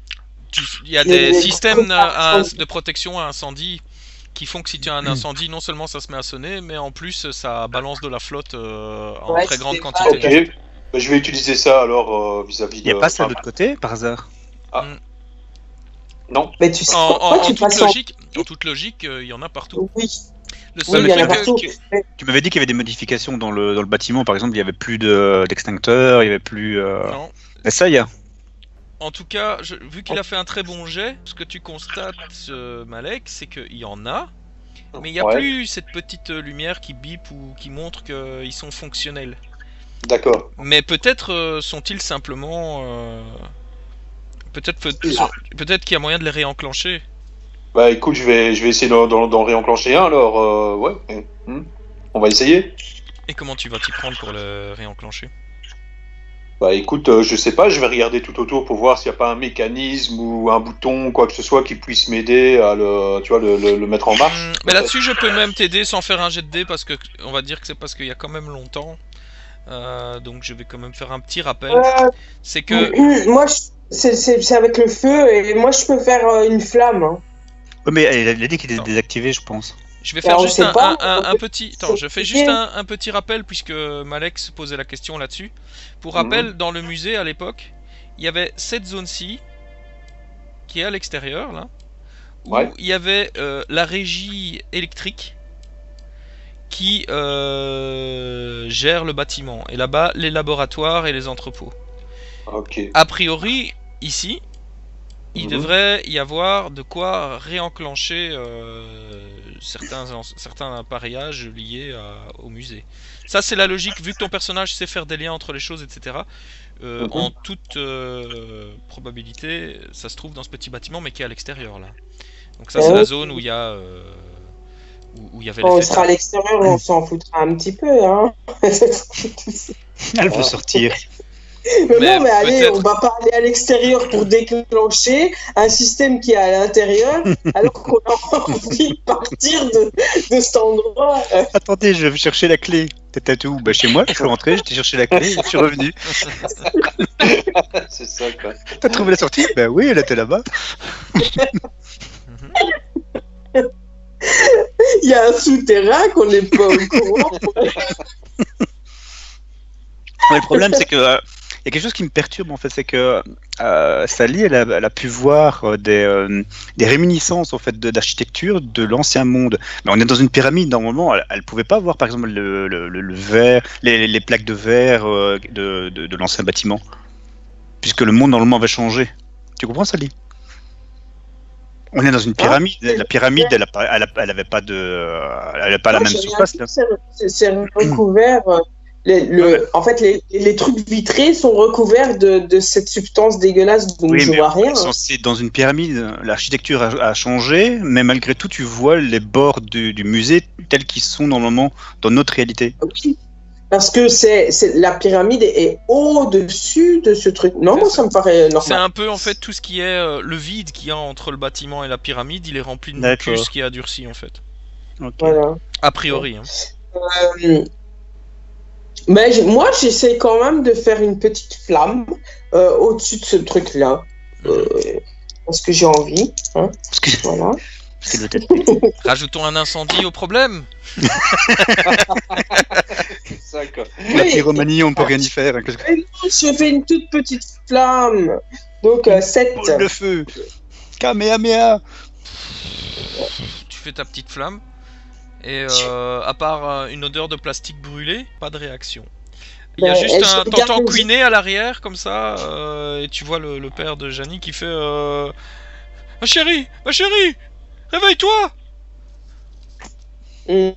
[SPEAKER 2] Il y a
[SPEAKER 3] Il y a
[SPEAKER 2] des
[SPEAKER 3] des
[SPEAKER 2] systèmes
[SPEAKER 3] gros
[SPEAKER 2] à- à-
[SPEAKER 3] incendie.
[SPEAKER 2] de protection à incendie qui font que si tu as un incendie, non seulement ça se met à sonner, mais en plus ça balance de la flotte euh, en
[SPEAKER 3] Ouais,
[SPEAKER 2] très grande quantité.
[SPEAKER 4] Ok. Bah, je vais utiliser ça, alors, euh, vis-à-vis
[SPEAKER 1] Il n'y a
[SPEAKER 4] de...
[SPEAKER 1] pas ça de l'autre côté, par hasard?
[SPEAKER 4] Non
[SPEAKER 3] Mais tu sais
[SPEAKER 2] En, en- en toute logique, en toute logique, euh, il y en a partout.
[SPEAKER 3] Oui, oui,
[SPEAKER 2] seul
[SPEAKER 3] il y en a
[SPEAKER 2] truc,
[SPEAKER 3] partout.
[SPEAKER 2] qui-
[SPEAKER 1] Tu m'avais dit qu'il y avait des modifications dans le, dans le bâtiment, par exemple, il y avait plus de- d'extincteurs, il y avait plus. euh,
[SPEAKER 2] non,
[SPEAKER 1] Et ça, il y a.
[SPEAKER 2] En tout cas, je- vu qu'il a fait un très bon jet, ce que tu constates, euh, Malek, c'est qu'il y en a, mais il n'y a
[SPEAKER 4] Ouais.
[SPEAKER 2] plus cette petite lumière qui bip ou qui montre qu'ils sont fonctionnels.
[SPEAKER 4] D'accord.
[SPEAKER 2] Mais peut-être euh, sont-ils simplement... euh, Peut-être peut-être qu'il y a moyen de les réenclencher.
[SPEAKER 4] Bah, écoute, je vais, je vais essayer d'en, réenclencher un, alors, euh, ouais. Hmm. On va essayer.
[SPEAKER 2] Et comment tu vas t'y prendre pour le réenclencher?
[SPEAKER 4] Bah écoute, euh, je sais pas, je vais regarder tout autour pour voir s'il n'y a pas un mécanisme ou un bouton, quoi que ce soit, qui puisse m'aider à le, tu vois, le, le- le mettre en marche.
[SPEAKER 2] Hmm, Mais là-dessus, je peux même t'aider sans faire un jet de dés parce que on va dire que c'est parce qu'il y a quand même longtemps. Euh, donc je vais quand même faire un petit rappel.
[SPEAKER 3] Euh,
[SPEAKER 2] C'est que
[SPEAKER 3] moi, je- c'est- c'est c'est avec le feu et moi, je peux faire euh, une flamme. hein.
[SPEAKER 1] Mais elle a dit qu'il était désactivé, je pense.
[SPEAKER 2] Je vais faire juste un,
[SPEAKER 3] pas,
[SPEAKER 2] un- un-
[SPEAKER 3] on
[SPEAKER 2] un
[SPEAKER 3] peut-
[SPEAKER 2] petit. Attends, je fais juste un, un petit rappel puisque Malek se posait la question là-dessus. Pour rappel, dans le musée à l'époque, il y avait cette zone-ci qui est à l'extérieur là, où
[SPEAKER 4] Ouais.
[SPEAKER 2] il y avait euh, la régie électrique qui euh, gère le bâtiment et là-bas les laboratoires et les entrepôts.
[SPEAKER 4] Ok.
[SPEAKER 2] A priori, ici, il
[SPEAKER 4] Mhm.
[SPEAKER 2] devrait y avoir de quoi réenclencher euh, certains, certains appareillages liés à- au musée. Ça, c'est la logique, vu que ton personnage sait faire des liens entre les choses, etc. euh,
[SPEAKER 4] Mhm.
[SPEAKER 2] En toute euh, probabilité, ça se trouve dans ce petit bâtiment, mais qui est à l'extérieur, là. Donc ça, c'est la zone où il y a... euh, où- où il y avait
[SPEAKER 3] on sera à l'extérieur, on s'en foutra un petit peu. Hein.
[SPEAKER 1] Elle veut sortir.
[SPEAKER 3] mais,
[SPEAKER 2] Mais
[SPEAKER 3] non, mais allez, on va pas aller à l'extérieur pour déclencher un système qui est à l'intérieur, alors qu'on a envie de partir de, de cet endroit.
[SPEAKER 1] Attendez, je vais chercher la clé. T'étais où? Bah chez moi, je suis rentré, j'étais chercher la clé, je suis revenu.
[SPEAKER 4] C'est ça, quoi.
[SPEAKER 1] T'as trouvé la sortie? Bah oui, elle était là-bas.
[SPEAKER 3] Il y a un souterrain qu'on n'est pas au courant.
[SPEAKER 1] Mais le problème, c'est que euh, y a quelque chose qui me perturbe en fait, c'est que euh, Sally, elle a, elle a pu voir euh, des, euh, des réminiscences en fait d'architecture de l'ancien monde. Mais on est dans une pyramide normalement, elle, elle pouvait pas voir par exemple le, le, le- le verre, les, les plaques de verre euh, de, de, de l'ancien bâtiment, puisque le monde normalement avait changé. Tu comprends Sally? On est dans une pyramide. La pyramide, elle, a pas, elle, a- elle avait pas de, elle a pas la même surface.
[SPEAKER 3] c'est recouvert. Les- le, en fait, les, les trucs vitrés sont recouverts de, de cette substance dégueulasse dont
[SPEAKER 1] Oui,
[SPEAKER 3] je vois rien.
[SPEAKER 1] censé- dans une pyramide, l'architecture a, a changé, mais malgré tout, tu vois les bords du, du musée tels qu'ils sont normalement dans notre réalité.
[SPEAKER 3] Oui. Parce que c'est, c'est la pyramide est au-dessus de ce truc. Non, moi ça me paraît
[SPEAKER 2] C'est
[SPEAKER 3] normal.
[SPEAKER 2] un peu en fait tout ce qui est euh, le vide qu'il y a entre le bâtiment et la pyramide, il est rempli de mucus qui a durci en fait.
[SPEAKER 1] Ok.
[SPEAKER 3] Voilà.
[SPEAKER 2] A priori. hein.
[SPEAKER 3] Euh, mais moi, j'essaie quand même de faire une petite flamme euh, au-dessus de ce truc-là. Euh, parce que j'ai envie. Hein,
[SPEAKER 1] Parce que
[SPEAKER 3] voilà.
[SPEAKER 2] Rajoutons un incendie au problème.
[SPEAKER 4] Ça, quoi.
[SPEAKER 1] La pyromanie, on peut rien y faire. hein,
[SPEAKER 3] je fais une toute petite flamme. Donc, euh, 7.
[SPEAKER 1] Boule de feu Kamehameha
[SPEAKER 2] Tu fais ta petite flamme. Et euh, à part euh, une odeur de plastique brûlé, pas de réaction. Il y a juste un. T'entends couiner à l'arrière comme ça, euh, et tu vois le, le père de Janie qui fait euh, Ma chérie, ma chérie, réveille-toi
[SPEAKER 3] Mm.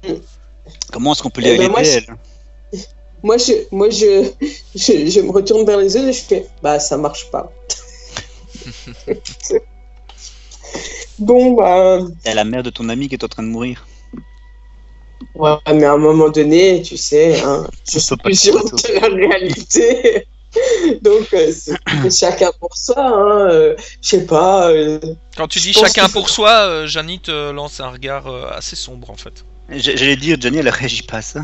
[SPEAKER 1] Comment est-ce qu'on peut
[SPEAKER 3] Eh
[SPEAKER 1] les
[SPEAKER 3] ben, moi,
[SPEAKER 1] aider,
[SPEAKER 3] je- Moi, je, moi je, je, je me retourne vers les autres et je fais Bah, ça marche pas. bon, bah.
[SPEAKER 1] elle la mère de ton ami qui est en train de mourir.
[SPEAKER 3] Ouais, mais à un moment donné, tu sais, hein, je suis plus de la réalité. Donc, euh, c'est chacun pour soi. Hein, euh, je sais pas. euh,
[SPEAKER 2] Quand tu dis chacun pour soi, euh, Janie te lance un regard euh, assez sombre en fait.
[SPEAKER 1] J'allais dire, Johnny, elle réagit pas à ça.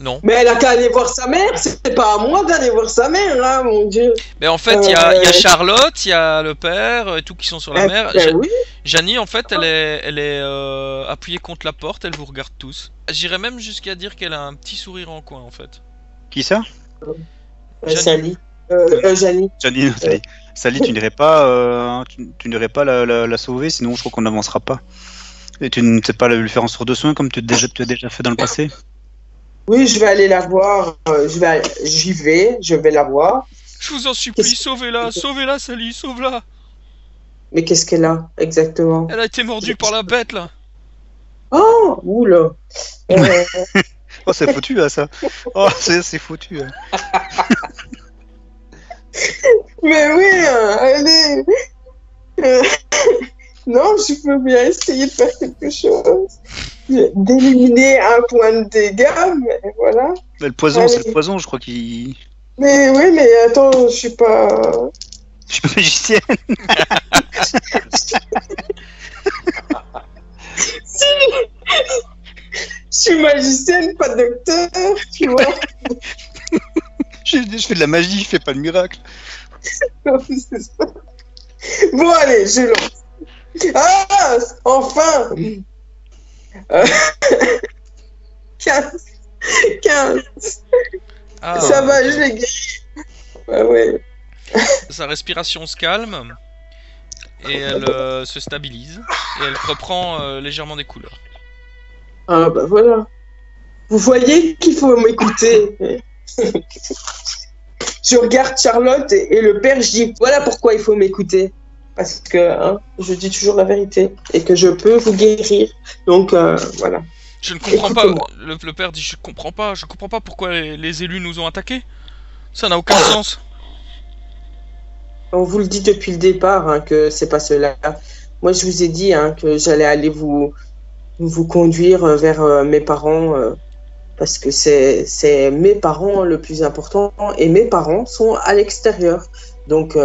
[SPEAKER 2] Non.
[SPEAKER 3] Mais elle a qu'à aller voir sa mère. C'est pas à moi d'aller voir sa mère, hein, mon Dieu.
[SPEAKER 2] Mais en fait, il y, a- il y a
[SPEAKER 3] Euh,
[SPEAKER 2] Charlotte, il y a le père et tout qui sont sur la
[SPEAKER 3] Eh
[SPEAKER 2] mer.
[SPEAKER 3] ben
[SPEAKER 2] Ja-
[SPEAKER 3] oui.
[SPEAKER 2] Janie, en fait, elle est, elle est euh, appuyée contre la porte, elle vous regarde tous. J'irais même jusqu'à dire qu'elle a un petit sourire en coin en fait.
[SPEAKER 1] Qui ça?
[SPEAKER 3] Euh,
[SPEAKER 2] Janie.
[SPEAKER 3] Sally. Euh, euh, Janie.
[SPEAKER 1] Sally. Sally, tu n'irais pas, euh, tu, tu n'irais pas la, la- la sauver, sinon je crois qu'on n'avancera pas. Et tu ne sais pas lui faire un sort de soin comme tu, déjà, tu as déjà fait dans le passé?
[SPEAKER 3] Oui, je vais aller la voir. euh, je vais, aller- j'y vais. Je vais la voir.
[SPEAKER 2] Je vous en supplie, sauvez-la, sauvez-la, Sally, sauve-la.
[SPEAKER 3] Mais qu'est-ce qu'elle a exactement?
[SPEAKER 2] Elle a été mordue par la bête là.
[SPEAKER 3] Oh, oula. Euh,
[SPEAKER 1] Oh, c'est foutu, hein, ça Oh, c'est c'est foutu. hein.
[SPEAKER 3] Mais oui, euh, allez. Euh, non, je peux bien essayer de faire quelque chose. D'éliminer un point de dégâts, mais voilà.
[SPEAKER 1] Mais le poison, c'est le poison, je crois qu'il.
[SPEAKER 3] Mais oui, mais attends, je suis pas.
[SPEAKER 1] Je suis pas magicienne.
[SPEAKER 3] Si Je suis magicienne, pas docteur, tu vois.
[SPEAKER 1] Je, je fais de la magie, je fais pas de miracle.
[SPEAKER 3] Ça. Bon, allez, je lance. Ah Enfin Euh, 15. 15.
[SPEAKER 2] Ah,
[SPEAKER 3] Ça va, je l'ai guéri. Ouais, ouais.
[SPEAKER 2] Sa respiration se calme et elle euh, se stabilise et elle reprend euh, légèrement des couleurs.
[SPEAKER 3] Ah, bah voilà. Vous voyez qu'il faut m'écouter. je regarde Charlotte et, et le père, je dis voilà pourquoi il faut m'écouter. Parce que hein, je dis toujours la vérité et que je peux vous guérir. Donc euh, voilà.
[SPEAKER 2] Je ne comprends pas. Le, le père dit je comprends pas. Je comprends pas pourquoi les, les élus nous ont attaqués. Ça n'a aucun
[SPEAKER 3] Ah.
[SPEAKER 2] sens.
[SPEAKER 3] On vous le dit depuis le départ hein, que c'est pas cela. Moi, je vous ai dit hein, que j'allais aller vous vous conduire euh, vers euh, mes parents euh, parce que c'est c'est mes parents le plus important et mes parents sont à l'extérieur. Donc,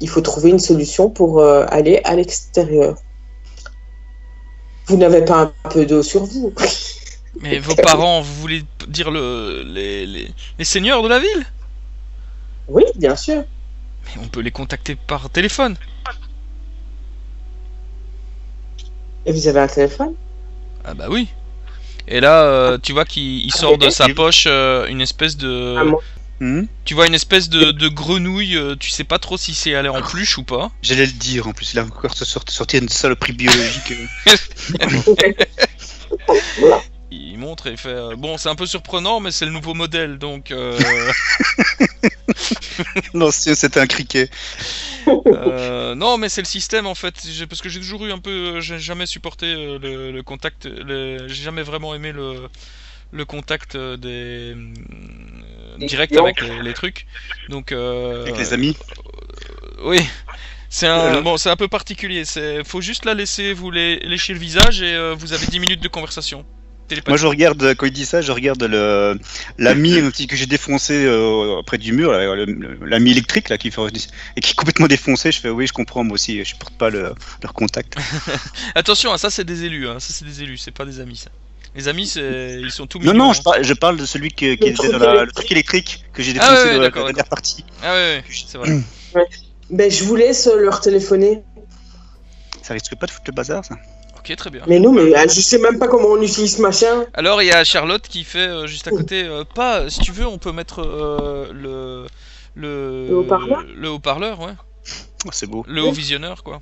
[SPEAKER 3] il faut trouver une solution pour euh, aller à l'extérieur. Vous n'avez pas un peu d'eau sur vous
[SPEAKER 2] Mais vos parents, vous voulez dire le, les, les, les seigneurs de la ville?
[SPEAKER 3] Oui, bien sûr.
[SPEAKER 2] Mais on peut les contacter par téléphone.
[SPEAKER 3] Et vous avez un téléphone?
[SPEAKER 2] Ah bah oui. Et là, euh, tu vois qu'il il sort de sa poche euh, une espèce de...
[SPEAKER 3] Ah.
[SPEAKER 1] Hmm
[SPEAKER 2] Tu vois une espèce de, de grenouille, euh, tu sais pas trop si c'est aller en pluche ou pas.
[SPEAKER 1] J'allais le dire en plus, il a encore se sort- sortir une saloperie biologique. euh.
[SPEAKER 2] Il montre et il fait euh, Bon, c'est un peu surprenant, mais c'est le nouveau modèle, donc... euh,
[SPEAKER 1] non, si, c'était un criquet.
[SPEAKER 2] euh, non, mais c'est le système en fait, parce que j'ai toujours eu un peu... J'ai jamais supporté le, le contact, le- j'ai jamais vraiment aimé le, le contact Des direct avec les, les trucs. Donc euh,
[SPEAKER 1] Avec les amis.
[SPEAKER 2] oui. C'est un,
[SPEAKER 1] Euh.
[SPEAKER 2] bon, c'est un peu particulier. C'est, faut juste la laisser vous lé- lécher le visage et euh, vous avez 10 minutes de conversation.
[SPEAKER 1] Moi, je regarde, quand il dit ça, je regarde le l'ami que j'ai défoncé euh, près du mur, là, le- le- l'ami électrique là, qui fait, et qui est complètement défoncé. Je fais oui, je comprends, moi aussi, je supporte pas le, leur contact.
[SPEAKER 2] Attention, hein, ça c'est des élus. Hein. Ça c'est des élus, c'est pas des amis. Ça. Les amis, ils sont
[SPEAKER 1] Non,
[SPEAKER 2] mignons.
[SPEAKER 1] non,
[SPEAKER 2] hein.
[SPEAKER 1] je, par- je parle de celui qui, était
[SPEAKER 3] truc
[SPEAKER 1] dans la- le
[SPEAKER 3] électrique.
[SPEAKER 1] truc électrique que j'ai
[SPEAKER 2] Ah
[SPEAKER 1] défoncé
[SPEAKER 2] ouais, ouais,
[SPEAKER 1] dans la dernière partie.
[SPEAKER 2] Ah ouais, ouais, c'est vrai.
[SPEAKER 3] Ben, je vous laisse leur téléphoner.
[SPEAKER 1] Ça risque pas de foutre le bazar, ça
[SPEAKER 2] Ok, très bien.
[SPEAKER 3] Mais non, mais euh, je sais même pas comment on utilise ce machin.
[SPEAKER 2] Alors il y a Charlotte qui fait euh, juste à côté. euh, pas, si tu veux, on peut mettre euh, le le
[SPEAKER 3] Le haut-parleur
[SPEAKER 2] le haut-parleur, ouais.
[SPEAKER 1] Oh, C'est beau.
[SPEAKER 2] Le
[SPEAKER 3] Ouais.
[SPEAKER 2] haut visionneur, quoi.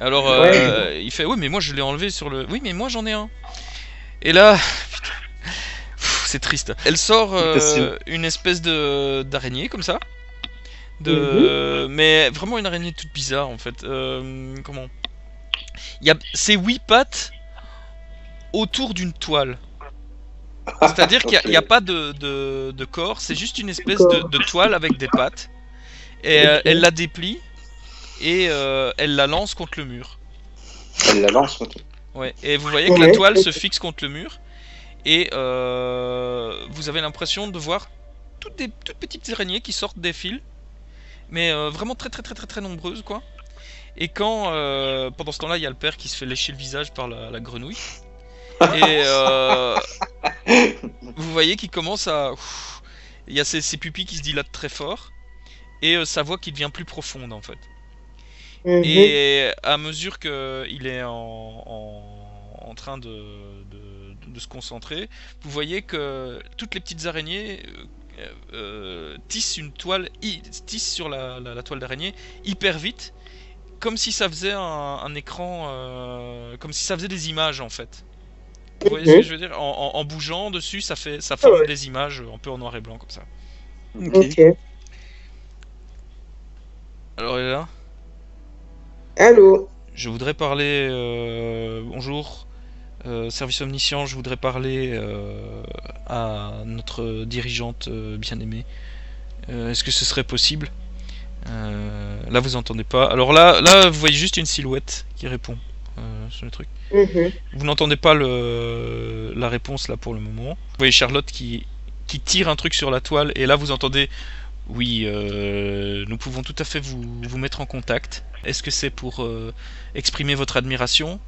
[SPEAKER 2] Alors
[SPEAKER 3] Ouais.
[SPEAKER 2] euh, il fait, oui, mais moi je l'ai enlevé sur le. Oui, mais moi j'en ai un. Et là, c'est triste. Elle sort euh, une espèce de d'araignée comme ça. De, mais vraiment une araignée toute bizarre en fait. Euh, comment? Il y a c'est huit pattes autour d'une toile. C'est-à-dire qu'il n'y a, pas de, de, de corps, c'est juste une espèce de, de toile avec des pattes. Et euh, elle la déplie et euh, elle la lance contre le mur.
[SPEAKER 4] Elle la lance.
[SPEAKER 2] Ouais. Et vous voyez que la toile se fixe contre le mur et euh, vous avez l'impression de voir toutes des toutes petites araignées qui sortent des fils, mais euh, vraiment très très très très très nombreuses quoi. Et quand euh, pendant ce temps-là, il y a le père qui se fait lécher le visage par la, la grenouille. Et euh, vous voyez qu'il commence à. Il y a ses, ses pupilles qui se dilatent très fort. Et sa voix qui devient plus profonde en fait.
[SPEAKER 3] Mhm.
[SPEAKER 2] Et à mesure qu'il est en, en, en train de, de, de se concentrer, vous voyez que toutes les petites araignées euh, euh, tissent une toile, tissent sur la, la- la toile d'araignée hyper vite, comme si ça faisait un, un écran, euh, comme si ça faisait des images en fait. Vous voyez ce que je veux dire? En, en- en bougeant dessus, ça fait, ça forme
[SPEAKER 3] ouais.
[SPEAKER 2] des images un peu en noir et blanc comme ça.
[SPEAKER 1] Ok.
[SPEAKER 2] Alors elle est là.
[SPEAKER 3] Allô
[SPEAKER 2] Je voudrais parler. euh, bonjour, euh, service omniscient. Je voudrais parler euh, à notre dirigeante bien-aimée. Est-ce que ce serait possible? Là, vous entendez pas. Alors là, là, vous voyez juste une silhouette qui répond sur le truc.
[SPEAKER 3] Mhm.
[SPEAKER 2] Vous n'entendez pas le, la réponse là pour le moment. Vous voyez Charlotte qui, qui tire un truc sur la toile et là vous entendez oui, euh, nous pouvons tout à fait vous, vous mettre en contact. Est-ce que c'est pour euh, exprimer votre admiration?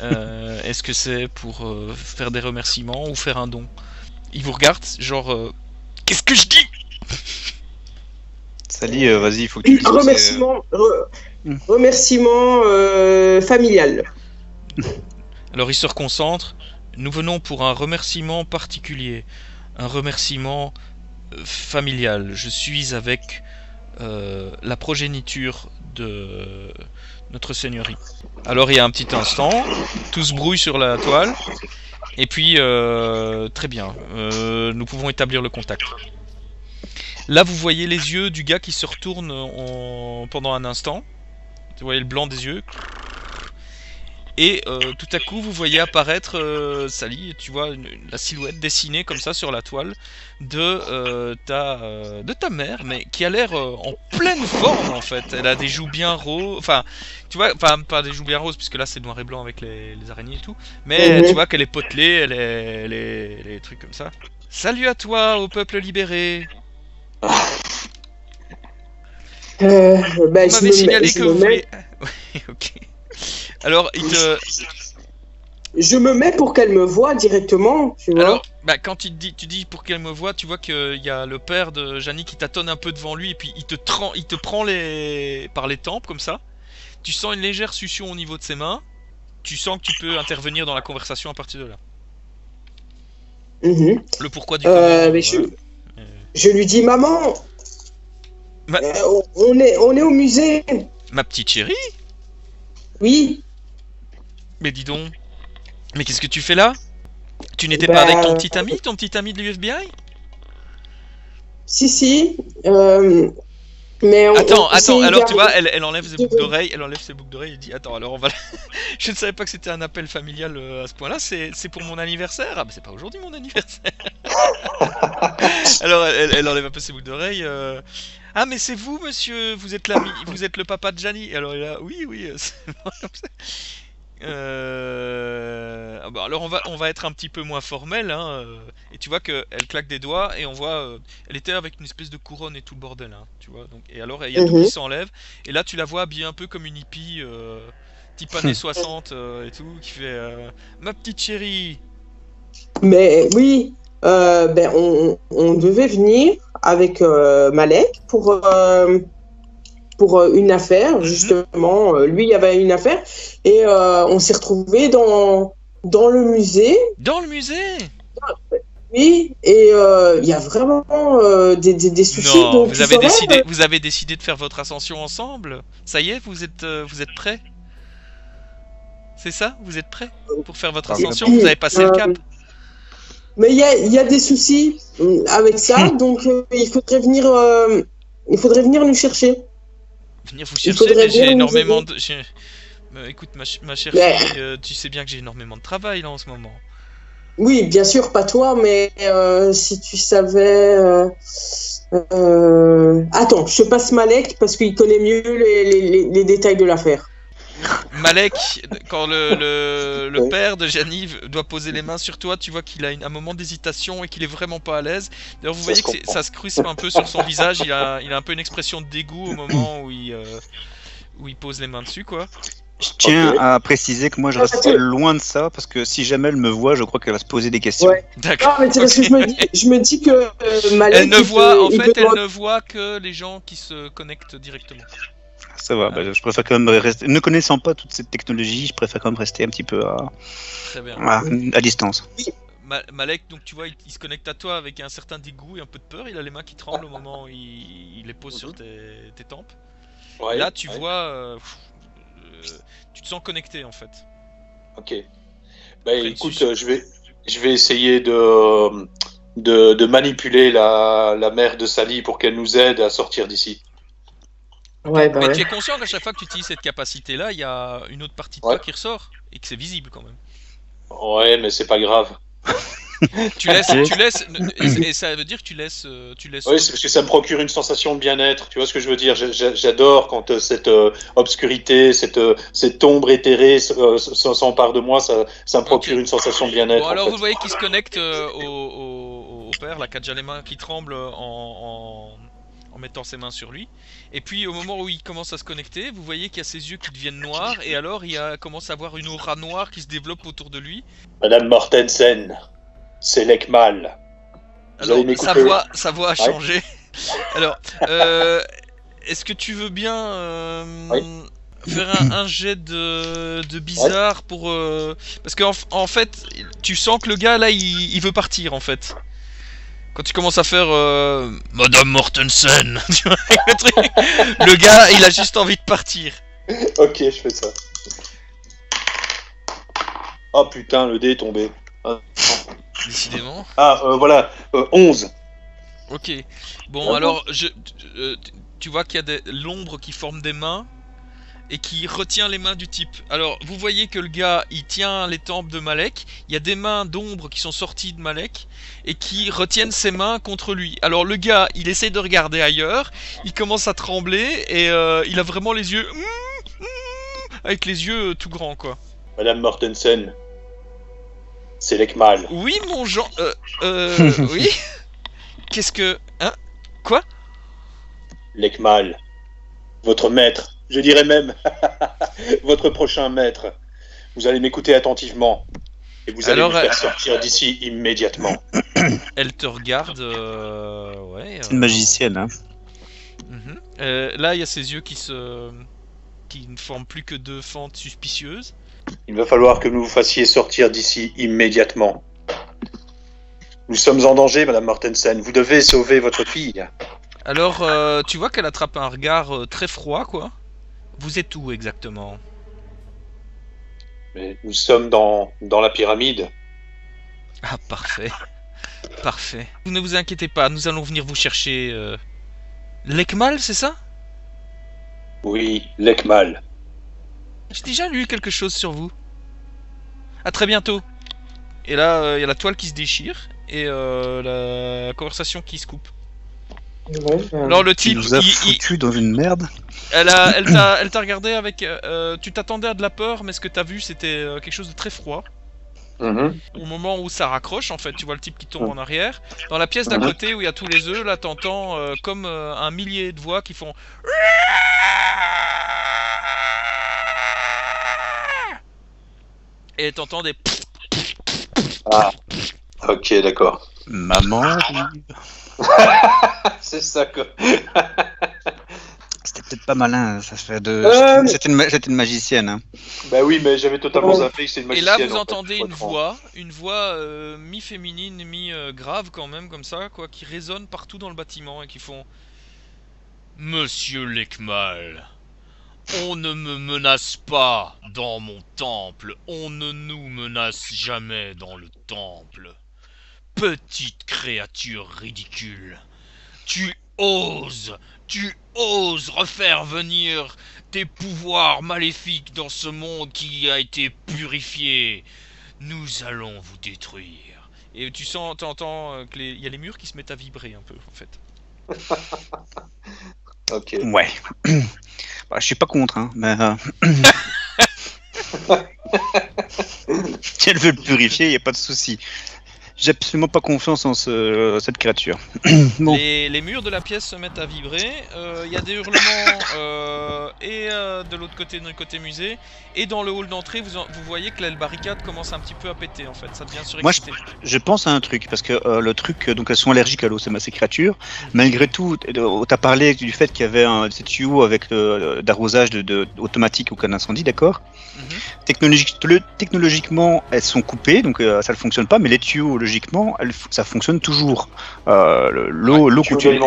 [SPEAKER 2] Euh, Est-ce que c'est pour euh, faire des remerciements ou faire un don? Il vous regarde, genre euh, qu'est-ce que je dis?
[SPEAKER 1] Sally, euh, vas-y, il faut que tu dises.
[SPEAKER 3] Remerciement, re- remerciement euh, familial.
[SPEAKER 2] Alors il se reconcentre. Nous venons pour un remerciement particulier, un remerciement euh, familial. Je suis avec euh, la progéniture de notre seigneurie. Alors il y a un petit instant, tout se brouille sur la toile, et puis euh, très bien, euh, nous pouvons établir le contact. Là vous voyez les yeux du gars qui se retourne en- pendant un instant. Vous voyez le blanc des yeux. Et euh, tout à coup, vous voyez apparaître euh, Sally, tu vois une- la silhouette dessinée comme ça sur la toile de euh, ta euh, de ta mère, mais qui a l'air en pleine forme en fait. Elle a des joues bien roses, enfin, tu vois, pas des joues bien roses puisque là c'est noir et blanc avec les, les araignées et tout, mais
[SPEAKER 3] Mhm.
[SPEAKER 2] tu vois qu'elle est potelée, elle est, elle est, elle est trucs comme ça. Salut à toi, au peuple libéré.
[SPEAKER 3] Euh, ben,
[SPEAKER 2] Vous m'avez signalé que vous voulez. Ok. Alors, il te.
[SPEAKER 3] Je me mets pour qu'elle me voie directement, tu vois.
[SPEAKER 2] Alors, bah, quand tu, dis, tu dis pour qu'elle me voit, tu vois qu'il y a le père de Janie qui tâtonne un peu devant lui et puis il te, il te prend les... par les tempes comme ça. Tu sens une légère succion au niveau de ses mains. Tu sens que tu peux intervenir dans la conversation à partir de là.
[SPEAKER 3] Mhm.
[SPEAKER 2] Le pourquoi du
[SPEAKER 3] Euh, mais je, lui dis, maman,
[SPEAKER 2] Ma-
[SPEAKER 3] euh, on, est, on est au musée.
[SPEAKER 2] Ma petite chérie?
[SPEAKER 3] Oui,
[SPEAKER 2] Mais dis donc. Mais qu'est-ce que tu fais là? Tu n'étais
[SPEAKER 3] Bah,
[SPEAKER 2] pas avec ton petit ami, ton petit ami de l'UFBI?
[SPEAKER 3] Si, si. euh, Mais on-
[SPEAKER 2] Attends,
[SPEAKER 3] on
[SPEAKER 2] attends, alors tu vois, elle, elle enlève ses boucles d'oreilles, elle enlève ses boucles d'oreilles et dit Attends, alors on va. Je ne savais pas que c'était un appel familial euh, à ce point-là, c'est pour mon anniversaire Ah, bah c'est pas aujourd'hui mon anniversaire Alors elle, elle- enlève un peu ses boucles d'oreilles. euh, Ah, mais c'est vous, monsieur, vous êtes l'ami, vous êtes le papa de Gianni Alors il a Oui, oui, euh. Euh... ah bah, alors on va, on va être un petit peu moins formel, hein, euh, et tu vois que elle claque des doigts et on voit, euh, elle était avec une espèce de couronne et tout le bordel, hein, tu vois. Donc et alors il y a tout
[SPEAKER 3] Mhm.
[SPEAKER 2] qui s'enlève et là tu la vois habillée un peu comme une hippie, euh, type années 60 euh, et tout, qui fait ma petite chérie.
[SPEAKER 3] Mais oui, ben, on, on devait venir avec Malek pour, pour euh, une affaire,
[SPEAKER 2] Mhm.
[SPEAKER 3] justement. Euh, Lui, il y avait une affaire. Et euh, on s'est retrouvés dans, dans le musée.
[SPEAKER 2] Dans le musée?
[SPEAKER 3] Oui, et euh, il y a vraiment euh, des, des, des soucis.
[SPEAKER 2] Non,
[SPEAKER 3] donc
[SPEAKER 2] vous avez
[SPEAKER 3] saurais,
[SPEAKER 2] décidé, vous avez décidé de faire votre ascension ensemble? Ça y est, vous êtes, euh, vous êtes prêts? C'est ça? Vous êtes prêts pour faire votre ascension? Vous avez passé le cap?
[SPEAKER 3] Mais il y a, il y a des soucis avec ça, donc euh, il faudrait venir, euh, il faudrait venir nous chercher.
[SPEAKER 2] Venir vous chercher, mais j'ai énormément de. Euh, écoute, ma, ch- ma chère
[SPEAKER 3] Mais-
[SPEAKER 2] fille, euh, tu sais bien que j'ai énormément de travail là en ce moment.
[SPEAKER 3] Oui, bien sûr, pas toi, mais euh, si tu savais. euh, Attends, je passe Malek parce qu'il connaît mieux les, les- les- les détails de l'affaire.
[SPEAKER 2] Malek, quand le, le, le
[SPEAKER 3] Ouais.
[SPEAKER 2] père de Janive doit poser les mains sur toi, tu vois qu'il a une- un moment d'hésitation et qu'il est vraiment pas à l'aise. D'ailleurs, vous
[SPEAKER 4] Ça
[SPEAKER 2] voyez que ça se crispe un peu sur son visage. Il a, il a un peu une expression de dégoût au moment où il, euh, où il pose les mains dessus, quoi.
[SPEAKER 1] Je tiens à préciser que moi je reste loin de ça parce que si jamais elle me voit, je crois qu'elle va se poser des questions.
[SPEAKER 3] Ouais.
[SPEAKER 2] D'accord.
[SPEAKER 3] Non, mais c'est parce que je me dis, je me dis que euh, Malek.
[SPEAKER 2] Elle ne voit,
[SPEAKER 3] peut-
[SPEAKER 2] en fait, elle
[SPEAKER 3] voir-
[SPEAKER 2] ne voit que les gens qui se connectent directement.
[SPEAKER 1] Ça va, bah, je préfère quand même rester. Ne connaissant pas toute cette technologie, je préfère quand même rester un petit peu à,
[SPEAKER 2] Très bien.
[SPEAKER 1] à, à distance.
[SPEAKER 2] Ma- Malek, donc tu vois, il, il se connecte à toi avec un certain dégoût et un peu de peur. Il a les mains qui tremblent au moment où il, il les pose sur tes, tes tempes.
[SPEAKER 4] Ouais,
[SPEAKER 2] Là, tu
[SPEAKER 4] ouais.
[SPEAKER 2] vois, euh, pff, euh, tu te sens connecté en fait.
[SPEAKER 4] Ok. Bah,
[SPEAKER 2] Après,
[SPEAKER 4] écoute, euh, je vais, je vais essayer de, de, de manipuler la, la mère de Sally pour qu'elle nous aide à sortir d'ici.
[SPEAKER 3] Ouais, bah
[SPEAKER 2] Mais
[SPEAKER 3] ouais.
[SPEAKER 2] tu es conscient qu'à chaque fois que tu utilises cette capacité-là, il y a une autre partie de
[SPEAKER 4] Ouais.
[SPEAKER 2] toi qui ressort et que c'est visible quand même.
[SPEAKER 4] Ouais, mais c'est pas grave.
[SPEAKER 2] Tu laisses, tu laisses, et, ça veut dire que tu laisses, euh, tu laisses.
[SPEAKER 4] Oui, c'est parce que ça me procure une sensation de bien-être. Tu vois ce que je veux dire J'a- j'a- J'adore quand euh, cette euh, obscurité, cette, cette ombre éthérée s'empare de moi. Ça, ça me procure une sensation de bien-être.
[SPEAKER 2] Bon,
[SPEAKER 4] en
[SPEAKER 2] alors
[SPEAKER 4] fait.
[SPEAKER 2] vous voyez qu'il se connecte au, au, au père, là, qui a déjà les mains qui tremblent en, en, en mettant ses mains sur lui. Et puis au moment où il commence à se connecter, vous voyez qu'il y a ses yeux qui deviennent noirs, et alors il y a, commence à avoir une aura noire qui se développe autour de lui.
[SPEAKER 4] Madame Mortensen, c'est Lekmal.
[SPEAKER 2] Alors sa voix, sa voix a
[SPEAKER 4] Ouais.
[SPEAKER 2] changé. alors, euh, est-ce que tu veux bien euh,
[SPEAKER 4] Oui.
[SPEAKER 2] faire un, un jet de, de bizarre pour euh, parce qu'en en fait, tu sens que le gars là, il, il veut partir en fait. Quand tu commences à faire euh, Madame Mortensen, tu vois, le, truc, le gars, il a juste envie de partir.
[SPEAKER 4] Ok, je fais ça. Oh putain, le dé est tombé.
[SPEAKER 2] Décidément.
[SPEAKER 4] Ah, euh, voilà, euh, 11.
[SPEAKER 2] Ok. Bon,
[SPEAKER 3] Ah bon
[SPEAKER 2] alors, je, euh, tu vois qu'il y a des- l'ombre qui forme des mains et qui retient les mains du type. Alors, vous voyez que le gars, il tient les tempes de Malek. Il y a des mains d'ombre qui sont sorties de Malek et qui retiennent ses mains contre lui. Alors, le gars, il essaye de regarder ailleurs. Il commence à trembler et euh, il a vraiment les yeux. mm, avec les yeux euh, tout grands, quoi.
[SPEAKER 4] Madame Mortensen, c'est Lekmal.
[SPEAKER 2] Oui, mon Jean. Euh, euh, oui Qu'est-ce que. Hein?
[SPEAKER 4] Lekmal, votre maître, je dirais même votre prochain maître. Vous allez m'écouter attentivement et vous allez
[SPEAKER 2] Alors,
[SPEAKER 4] me faire
[SPEAKER 2] euh,
[SPEAKER 4] sortir d'ici immédiatement.
[SPEAKER 2] Elle te regarde. euh, ouais.
[SPEAKER 1] C'est une
[SPEAKER 2] euh,
[SPEAKER 1] magicienne. Hein.
[SPEAKER 2] Mhm. Euh, là, il y a ses yeux qui se. qui ne forment plus que deux fentes suspicieuses.
[SPEAKER 4] Il va falloir que vous vous fassiez sortir d'ici immédiatement. Nous sommes en danger, Madame Mortensen. Vous devez sauver votre fille.
[SPEAKER 2] Alors, euh, tu vois qu'elle attrape un regard euh, très froid, quoi. Vous êtes où exactement?
[SPEAKER 4] Mais nous sommes dans, dans la pyramide.
[SPEAKER 2] Ah, parfait. Parfait. Vous ne vous inquiétez pas, nous allons venir vous chercher. Euh... Lekmal, c'est ça?
[SPEAKER 4] Oui, Lekmal.
[SPEAKER 2] J'ai déjà lu quelque chose sur vous. À très bientôt. Et là, il y a la toile qui se déchire et euh, la conversation qui se coupe.
[SPEAKER 3] Ouais, ben,
[SPEAKER 2] Alors le type,
[SPEAKER 1] nous
[SPEAKER 2] il- il-
[SPEAKER 1] foutu dans une merde.
[SPEAKER 2] elle a, elle t'a, elle t'a regardé avec. euh, tu t'attendais à de la peur, mais ce que t'as vu, c'était euh, quelque chose de très froid.
[SPEAKER 4] Mhm.
[SPEAKER 2] Au moment où ça raccroche, en fait, tu vois le type qui tombe en arrière. Dans la pièce d'à
[SPEAKER 4] Mhm.
[SPEAKER 2] côté où il y a tous les œufs, là, t'entends euh, comme euh, un millier de voix qui font. Et t'entends des.
[SPEAKER 4] Ok, d'accord.
[SPEAKER 1] Maman,
[SPEAKER 4] C'est ça quoi.
[SPEAKER 1] c'était peut-être pas malin. Ça fait de.
[SPEAKER 3] Euh,
[SPEAKER 1] C'était une, magicienne. Hein.
[SPEAKER 4] Bah oui, mais j'avais totalement
[SPEAKER 3] Ouais.
[SPEAKER 4] zappé que c'est une
[SPEAKER 2] Et là,
[SPEAKER 4] magicienne.
[SPEAKER 2] vous
[SPEAKER 4] en fait,
[SPEAKER 2] entendez une voix, une voix euh, mi-féminine, mi-grave quand même, comme ça, quoi, qui résonne partout dans le bâtiment et qui font Monsieur Lekmal, on ne me menace pas dans mon temple, on ne nous menace jamais dans le temple. Petite créature ridicule, tu oses, tu oses refaire venir tes pouvoirs maléfiques dans ce monde qui a été purifié. Nous allons vous détruire. Et tu sens, t'entends euh, que il y a les murs qui se mettent à vibrer un peu en fait.
[SPEAKER 4] Ok.
[SPEAKER 1] Ouais. bah, je suis pas contre, hein, mais. euh, si elle veut le purifier, y a pas de souci. J'ai absolument pas confiance en ce- cette créature. Bon.
[SPEAKER 2] Les, les murs de la pièce se mettent à vibrer. euh, Il y a des hurlements euh, et euh, de l'autre côté, d'un côté musée, et dans le hall d'entrée, vous, en- vous voyez que la barricade commence un petit peu à péter en fait. Ça devient
[SPEAKER 1] Moi, je,
[SPEAKER 2] surexcité.
[SPEAKER 1] je pense à un truc, parce que euh, le truc, euh, donc elles sont allergiques à l'eau, c'est ma- ces créatures. Malgré tout, euh, t'as parlé du fait qu'il y avait un ces tuyaux avec euh, d'arrosage de, de- automatique au cas d'incendie, d'accord?
[SPEAKER 2] Mhm.
[SPEAKER 1] Technologiquement, elles sont coupées, donc euh, ça ne fonctionne pas, mais les tuyaux, logiquement, elles f- ça fonctionne toujours. Euh, le- l'eau, continue.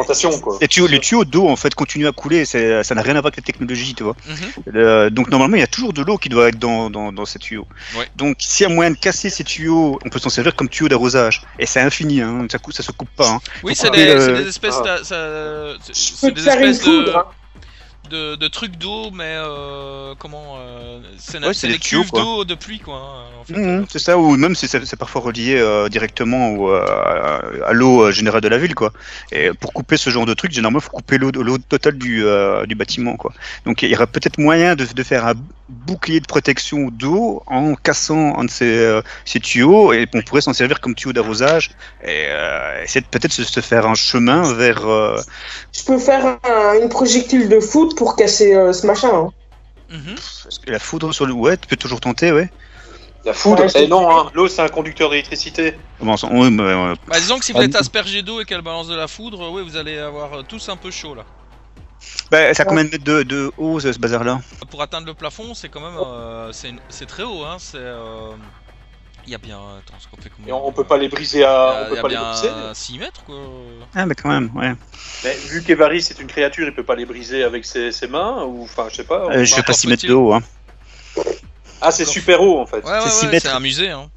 [SPEAKER 4] quoi.
[SPEAKER 1] Les tuyaux, les tuyaux d'eau en fait continuent à couler, c'est- ça n'a rien à voir avec la technologie, tu vois.
[SPEAKER 2] Mhm.
[SPEAKER 1] Euh, donc normalement il y a toujours de l'eau qui doit être dans, dans, dans ces tuyaux.
[SPEAKER 2] Ouais.
[SPEAKER 1] Donc s'il y a moyen de casser ces tuyaux, on peut s'en servir comme tuyau d'arrosage. Et c'est infini, hein, ça, cou- ça se coupe pas. Hein.
[SPEAKER 2] Oui, c'est
[SPEAKER 1] couper
[SPEAKER 2] des,
[SPEAKER 1] le-
[SPEAKER 2] c'est des espèces,
[SPEAKER 4] Ah.
[SPEAKER 2] d'a- ça- c'est-
[SPEAKER 3] Je
[SPEAKER 2] c'est
[SPEAKER 3] peux te
[SPEAKER 2] des
[SPEAKER 3] faire une
[SPEAKER 2] espèces de,
[SPEAKER 3] foudre. hein.
[SPEAKER 2] De, de trucs d'eau, mais euh, comment euh, C'est
[SPEAKER 1] Ouais,
[SPEAKER 2] des
[SPEAKER 1] des tuyaux,
[SPEAKER 2] cuves d'eau de pluie, quoi. hein, en fait.
[SPEAKER 1] Mhm, c'est ça, ou même c'est parfois relié euh, directement euh, à, à l'eau générale de la ville, quoi. Et pour couper ce genre de truc, généralement, il faut couper l'eau l'eau totale du, euh, du bâtiment, quoi. Donc il y aurait peut-être moyen de, de faire un bouclier de protection d'eau en cassant un de ces, euh, ces tuyaux, et on pourrait s'en servir comme tuyau d'arrosage, et euh, essayer de peut-être se, se faire un chemin vers... euh,
[SPEAKER 3] Je peux faire un- une projectile de foot pour casser euh, ce machin. hein.
[SPEAKER 2] Mhm.
[SPEAKER 1] parce que la foudre sur le... Ouais, tu peux toujours tenter, ouais.
[SPEAKER 4] La foudre.
[SPEAKER 3] Ouais,
[SPEAKER 4] Eh non, hein, l'eau c'est un conducteur d'électricité.
[SPEAKER 1] Comment ça- ouais, mais,
[SPEAKER 2] Bah, disons que si vous
[SPEAKER 1] Ah,
[SPEAKER 2] êtes aspergé d'eau et qu'elle balance de la foudre, oui, vous allez avoir euh, tous un peu chaud là.
[SPEAKER 1] bah, ça a combien de mètres de, de haut, ce, ce bazar-là?
[SPEAKER 2] Pour atteindre le plafond, c'est quand même, euh, c'est très haut, hein. C'est, euh, il y a bien, attends, ce qu'on fait combien
[SPEAKER 4] Et on, on peut pas les briser à.
[SPEAKER 2] Il
[SPEAKER 4] On peut
[SPEAKER 2] y a
[SPEAKER 4] pas les
[SPEAKER 2] bien
[SPEAKER 4] briser.
[SPEAKER 2] 6 mètres quoi.
[SPEAKER 1] Ah, mais quand même, ouais.
[SPEAKER 4] Mais vu qu'Evaris c'est une créature, il peut pas les briser avec ses, ses mains ou enfin je sais pas.
[SPEAKER 1] Euh, je vais pas
[SPEAKER 2] encore
[SPEAKER 1] 6 mètres de haut, hein.
[SPEAKER 4] Ah c'est super haut en fait.
[SPEAKER 2] Ouais,
[SPEAKER 1] C'est six
[SPEAKER 2] ouais,
[SPEAKER 1] mètres.
[SPEAKER 2] c'est un musée, hein.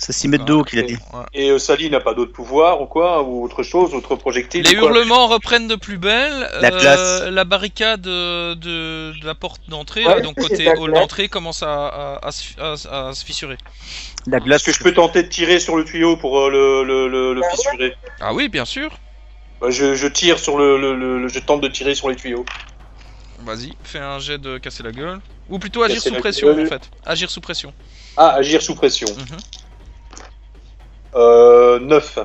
[SPEAKER 1] C'est 6 mètres de haut qu'il a dit.
[SPEAKER 2] Ouais.
[SPEAKER 4] Et euh, Sally n'a pas d'autre pouvoir ou quoi ou autre chose, autre projectile.
[SPEAKER 2] Les
[SPEAKER 4] ou quoi
[SPEAKER 2] hurlements reprennent de plus belle.
[SPEAKER 1] La
[SPEAKER 2] euh,
[SPEAKER 1] place.
[SPEAKER 2] la barricade de, de la porte d'entrée,
[SPEAKER 3] Ouais,
[SPEAKER 2] donc côté hall d'entrée, commence à, à, à se- à- à se fissurer.
[SPEAKER 1] La glace,
[SPEAKER 4] Est-ce que je peux tenter de tirer sur le tuyau pour euh, le, le, le, le
[SPEAKER 3] Bah
[SPEAKER 4] fissurer
[SPEAKER 2] Ah oui, bien sûr.
[SPEAKER 4] Bah, je, je tire sur le, le, le- le- Je tente de tirer sur les tuyaux.
[SPEAKER 2] Vas-y, fais un jet de casser la gueule. Ou plutôt agir
[SPEAKER 4] Casser
[SPEAKER 2] sous pression
[SPEAKER 4] gueule.
[SPEAKER 2] en fait. Agir sous pression.
[SPEAKER 4] Ah, agir sous pression.
[SPEAKER 2] Mhm.
[SPEAKER 4] Euh, 9.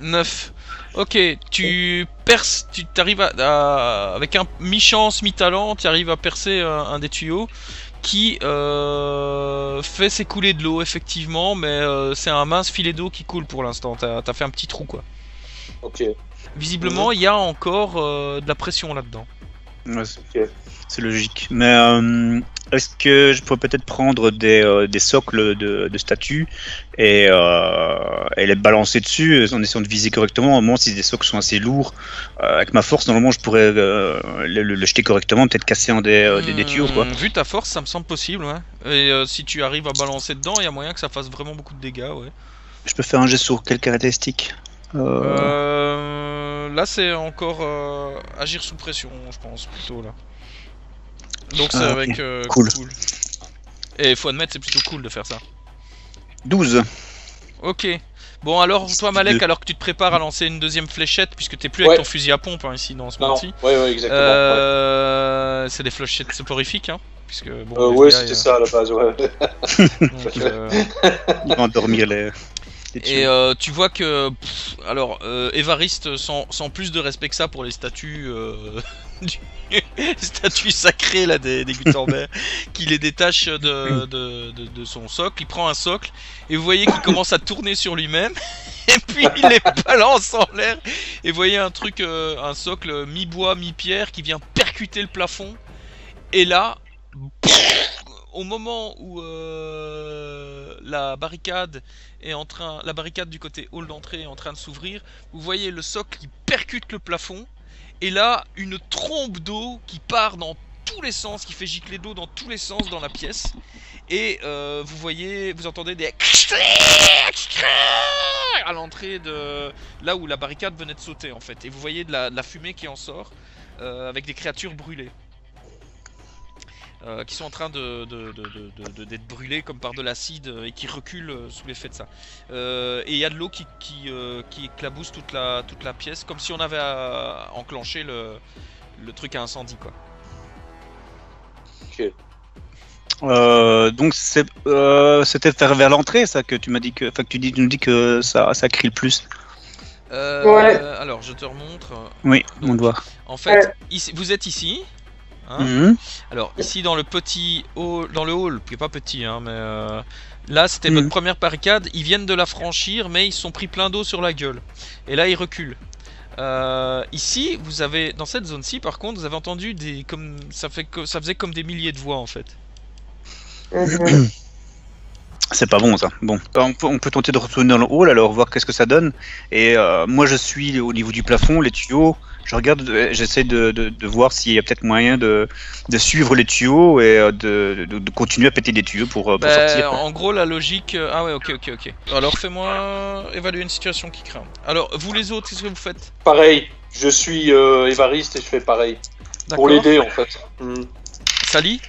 [SPEAKER 2] 9. Ok, tu perces, tu t'arrives à, à- avec un mi-chance, mi-talent, tu arrives à percer un, un des tuyaux qui euh, fait s'écouler de l'eau effectivement, mais euh, c'est un mince filet d'eau qui coule pour l'instant. T'as as fait un petit trou quoi.
[SPEAKER 4] Ok.
[SPEAKER 2] Visiblement, il y a encore euh, de la pression là-dedans.
[SPEAKER 1] Ouais, c'est- logique. Mais euh, est-ce que je pourrais peut-être prendre des, euh, des socles de, de statues et, euh, et les balancer dessus en essayant de viser correctement? Au moment si des socles sont assez lourds, euh, avec ma force, normalement, je pourrais euh, le, le- le jeter correctement, peut-être casser un des, euh, des, des tuyaux. Quoi.
[SPEAKER 2] Hmm, Vu ta force, ça me semble possible. Ouais. Et euh, si tu arrives à balancer dedans, il y a moyen que ça fasse vraiment beaucoup de dégâts. Ouais.
[SPEAKER 1] Je peux faire un geste sur quelle caractéristique euh...
[SPEAKER 2] Euh, là, c'est encore euh, agir sous pression, je pense plutôt là. Donc c'est
[SPEAKER 1] Ah,
[SPEAKER 2] avec euh,
[SPEAKER 1] Cool.
[SPEAKER 2] Et il faut admettre, c'est plutôt cool de faire ça.
[SPEAKER 1] 12.
[SPEAKER 2] Ok. Bon alors toi Malek, alors que tu te prépares à lancer une deuxième fléchette, puisque t'es plus
[SPEAKER 4] Ouais.
[SPEAKER 2] avec ton fusil à pompe hein, ici dans ce
[SPEAKER 4] Non,
[SPEAKER 2] moment-ci.
[SPEAKER 4] ouais, ouais, exactement. ouais.
[SPEAKER 2] C'est des fléchettes soporifiques, hein, puisque bon.
[SPEAKER 4] Euh, ouais, c'était
[SPEAKER 2] euh,
[SPEAKER 4] ça à la base, ouais.
[SPEAKER 2] donc, euh,
[SPEAKER 1] Il va endormir les.
[SPEAKER 2] Et euh, tu vois que, pff, alors, euh, Évariste, sans, sans plus de respect que ça pour les statues, euh, du- les statues sacrées là des, des Gutenberg, qui les détache de, de, de, de son socle. Il prend un socle et vous voyez qu'il commence à tourner sur lui-même. Et puis il les balance en l'air. Et vous voyez un truc, euh, un socle mi-bois, mi-pierre qui vient percuter le plafond. Et là, au moment où euh, la barricade est en train, la barricade du côté hall d'entrée est en train de s'ouvrir, vous voyez le socle qui percute le plafond, et là une trombe d'eau qui part dans tous les sens, qui fait gicler d'eau dans tous les sens dans la pièce, et euh, vous voyez, vous entendez des à l'entrée de là où la barricade venait de sauter en fait, et vous voyez de la, fumée qui en sort euh, avec des créatures brûlées. Euh, qui sont en train de, de- de- de- de- de- d'être brûlés comme par de l'acide euh, et qui reculent euh, sous l'effet de ça. Euh, et il y a de l'eau qui, qui, euh, qui éclabousse toute la, toute la pièce, comme si on avait enclenché le, le truc à incendie. Quoi.
[SPEAKER 1] Euh, donc c'est, euh, c'était vers, vers l'entrée, ça que tu m'as dit que, enfin que tu dis, tu nous dis que ça, ça crie le plus.
[SPEAKER 2] Euh,
[SPEAKER 3] Ouais.
[SPEAKER 2] Alors je te remontre.
[SPEAKER 1] Oui,
[SPEAKER 2] Donc,
[SPEAKER 1] on doit.
[SPEAKER 2] En fait, ici, vous êtes ici. Hein.
[SPEAKER 1] Mhm.
[SPEAKER 2] Alors ici dans le petit hall, dans le hall, qui est pas petit, hein, mais euh, là c'était
[SPEAKER 1] Mhm.
[SPEAKER 2] votre première barricade. Ils viennent de la franchir, mais ils se sont pris plein d'eau sur la gueule. Et là ils reculent. Euh, ici, vous avez dans cette zone-ci, par contre, vous avez entendu des comme ça fait ça faisait comme des milliers de voix en fait.
[SPEAKER 3] Mhm.
[SPEAKER 1] C'est pas bon ça. Bon, on peut, on peut tenter de retourner dans le hall alors voir qu'est-ce que ça donne. Et euh, moi je suis au niveau du plafond, les tuyaux. Je regarde, euh, j'essaie de, de, de voir s'il y a peut-être moyen de, de suivre les tuyaux et euh, de, de, de continuer à péter des tuyaux pour, pour
[SPEAKER 2] Bah,
[SPEAKER 1] sortir.
[SPEAKER 2] en gros, la logique. Ah ouais, ok, ok, ok. Alors fais-moi évaluer une situation qui craint. Alors vous les autres, qu'est-ce que vous faites?
[SPEAKER 4] Pareil, je suis euh, Évariste et je fais pareil. Pour l'aider en fait. Hmm.
[SPEAKER 2] Sally?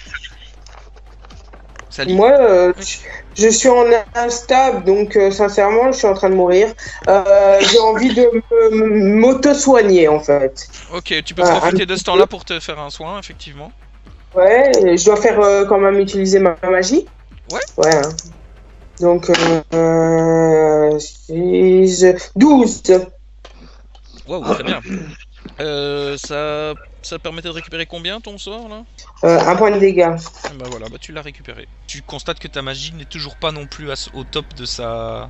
[SPEAKER 2] Sally?
[SPEAKER 3] Moi, euh, je- je suis en instable, donc euh, sincèrement, je suis en train de mourir. Euh, J'ai envie de me- m'auto-soigner, en fait.
[SPEAKER 2] Ok, tu peux profiter de ce temps-là pour te faire un soin, effectivement.
[SPEAKER 3] Ouais, je dois faire euh, quand même utiliser ma, ma magie
[SPEAKER 2] Ouais.
[SPEAKER 3] Ouais. hein. Donc, euh, six- 12.
[SPEAKER 2] Waouh, très bien. Euh, ça, ça permettait de récupérer combien ton sort là?
[SPEAKER 3] Euh, un point de dégâts.
[SPEAKER 2] Bah voilà, bah tu l'as récupéré. Tu constates que ta magie n'est toujours pas non plus au top de sa,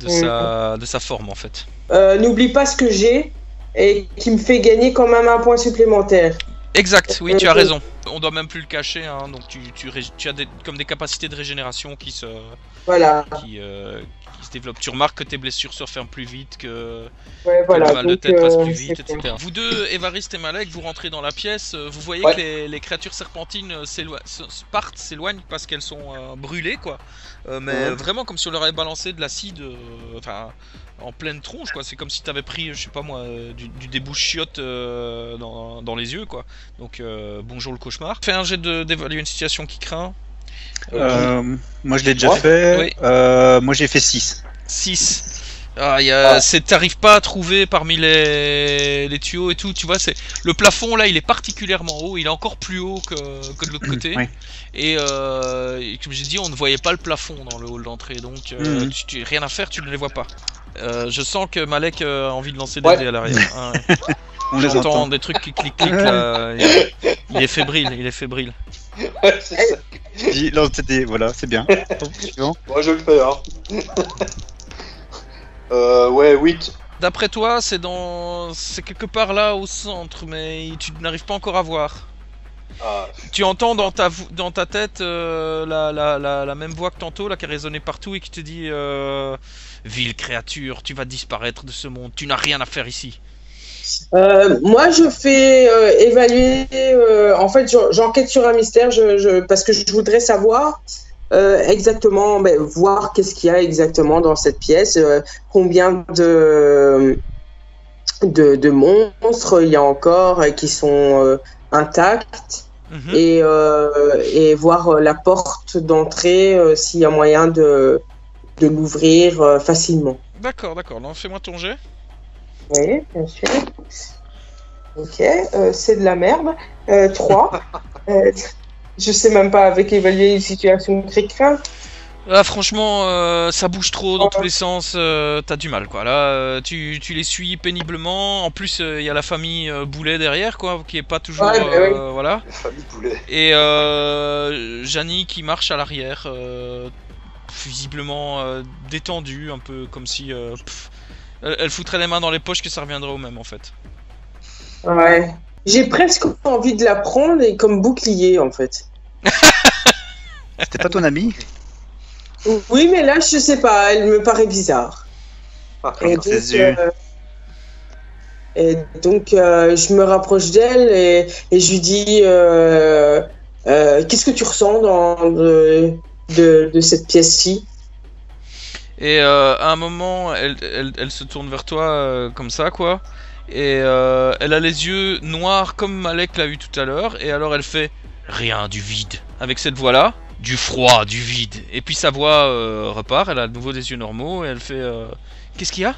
[SPEAKER 2] de
[SPEAKER 3] Mhm.
[SPEAKER 2] sa, de sa forme en fait.
[SPEAKER 3] Euh, N'oublie pas ce que j'ai et qui me fait gagner quand même un point supplémentaire.
[SPEAKER 2] Exact, oui, tu as
[SPEAKER 3] Euh,
[SPEAKER 2] raison. On doit même plus le cacher, hein, donc tu, tu, as des, comme des capacités de régénération qui se,
[SPEAKER 3] Voilà.
[SPEAKER 2] qui, euh, qui se développent. Tu remarques que tes blessures se referment plus vite, que,
[SPEAKER 3] Ouais,
[SPEAKER 2] que
[SPEAKER 3] voilà.
[SPEAKER 2] le mal de tête passe
[SPEAKER 3] euh,
[SPEAKER 2] plus vite, etc. Vous deux, Évariste et Malek, vous rentrez dans la pièce, euh, vous voyez
[SPEAKER 4] Ouais.
[SPEAKER 2] que les, les créatures serpentines euh, partent, s'éloignent parce qu'elles sont euh, brûlées, quoi. Euh, mais
[SPEAKER 3] Ouais.
[SPEAKER 2] vraiment comme si on leur avait balancé de l'acide, euh, enfin, en pleine tronche, quoi. C'est comme si t'avais pris, je sais pas moi, du, du débouche chiotte euh, dans, dans les yeux, quoi. Donc, euh, bonjour le cauchemar. Fais un jet de- d'évaluer une situation qui craint.
[SPEAKER 1] Euh, moi je l'ai déjà
[SPEAKER 4] Ouais.
[SPEAKER 1] fait.
[SPEAKER 2] Oui.
[SPEAKER 1] Euh, moi j'ai fait 6.
[SPEAKER 2] 6. Ah, y a,
[SPEAKER 4] Ah.
[SPEAKER 2] c'est, t'arrives pas à trouver parmi les, les tuyaux et tout, tu vois, c'est le plafond là, il est particulièrement haut, il est encore plus haut que, que de l'autre côté.
[SPEAKER 1] Oui.
[SPEAKER 2] Et, euh, comme j'ai dit, on ne voyait pas le plafond dans le hall d'entrée, donc euh, tu, tu- rien à faire, tu ne les vois pas. Euh, je sens que Malek euh, a envie de lancer des
[SPEAKER 4] Ouais.
[SPEAKER 2] dés à l'arrière. Ah, ouais.
[SPEAKER 1] On les
[SPEAKER 2] J'entends
[SPEAKER 1] entend.
[SPEAKER 2] des trucs qui cliquent, cliquent là. Il, il est fébrile, il est fébrile.
[SPEAKER 4] C'est ça.
[SPEAKER 1] Lance tes dés, voilà, c'est bien. Attends, suivant.
[SPEAKER 4] Moi je le fais, hein. euh, ouais, 8.
[SPEAKER 2] D'après toi, c'est dans, c'est quelque part là au centre, mais tu n'arrives pas encore à voir.
[SPEAKER 4] Ah,
[SPEAKER 2] Tu entends dans ta, vo- dans ta tête euh, la, la, la, la même voix que tantôt, là, qui a résonné partout et qui te dit euh, Ville créature, tu vas disparaître de ce monde, tu n'as rien à faire ici.
[SPEAKER 3] Euh, moi, je fais euh, évaluer. euh, en fait, j'en- j'enquête sur un mystère je, je- parce que je voudrais savoir exactement, ben, voir qu'est-ce qu'il y a exactement dans cette pièce, combien de, de, de monstres il y a encore qui sont intacts.
[SPEAKER 2] Mhm.
[SPEAKER 3] et, et voir la porte d'entrée s'il y a moyen de, de l'ouvrir euh, facilement.
[SPEAKER 2] D'accord, d'accord. Non, fais-moi ton jet.
[SPEAKER 3] Oui, bien sûr. Ok, euh, c'est de la merde. Euh, 3. euh, je sais même pas avec évaluer une situation cric-crac.
[SPEAKER 2] Là, franchement, euh, ça bouge trop dans tous les sens. euh, T'as du mal, quoi. Là, euh, tu, tu les suis péniblement. En plus, il y a la famille euh, Boulet derrière, quoi, qui est pas toujours.
[SPEAKER 3] Ouais, bah oui.
[SPEAKER 2] Voilà.
[SPEAKER 4] La famille poulet.
[SPEAKER 2] Et euh, Janie qui marche à l'arrière, euh, visiblement euh, détendue, un peu comme si. euh, pff, elle, elle foutrait les mains dans les poches que ça reviendrait au même, en fait.
[SPEAKER 3] Ouais. J'ai presque envie de la prendre et comme bouclier en fait.
[SPEAKER 1] C'était pas ton ami
[SPEAKER 3] Oui, mais là, je sais pas, elle me paraît bizarre. Et donc,
[SPEAKER 1] ses yeux.
[SPEAKER 3] euh, et donc euh, je me rapproche d'elle et, et je lui dis euh, euh, Qu'est-ce que tu ressens dans de, de, de cette pièce-ci
[SPEAKER 2] Et euh, à un moment, elle, elle, elle se tourne vers toi euh, comme ça, quoi. Et euh, elle a les yeux noirs comme Malek l'a eu tout à l'heure. Et alors elle fait rien du vide. Avec cette voix-là, du froid, du vide. Et puis sa voix euh, repart. Elle a de nouveau des yeux normaux. Et elle fait euh, Qu'est-ce qu'il y a?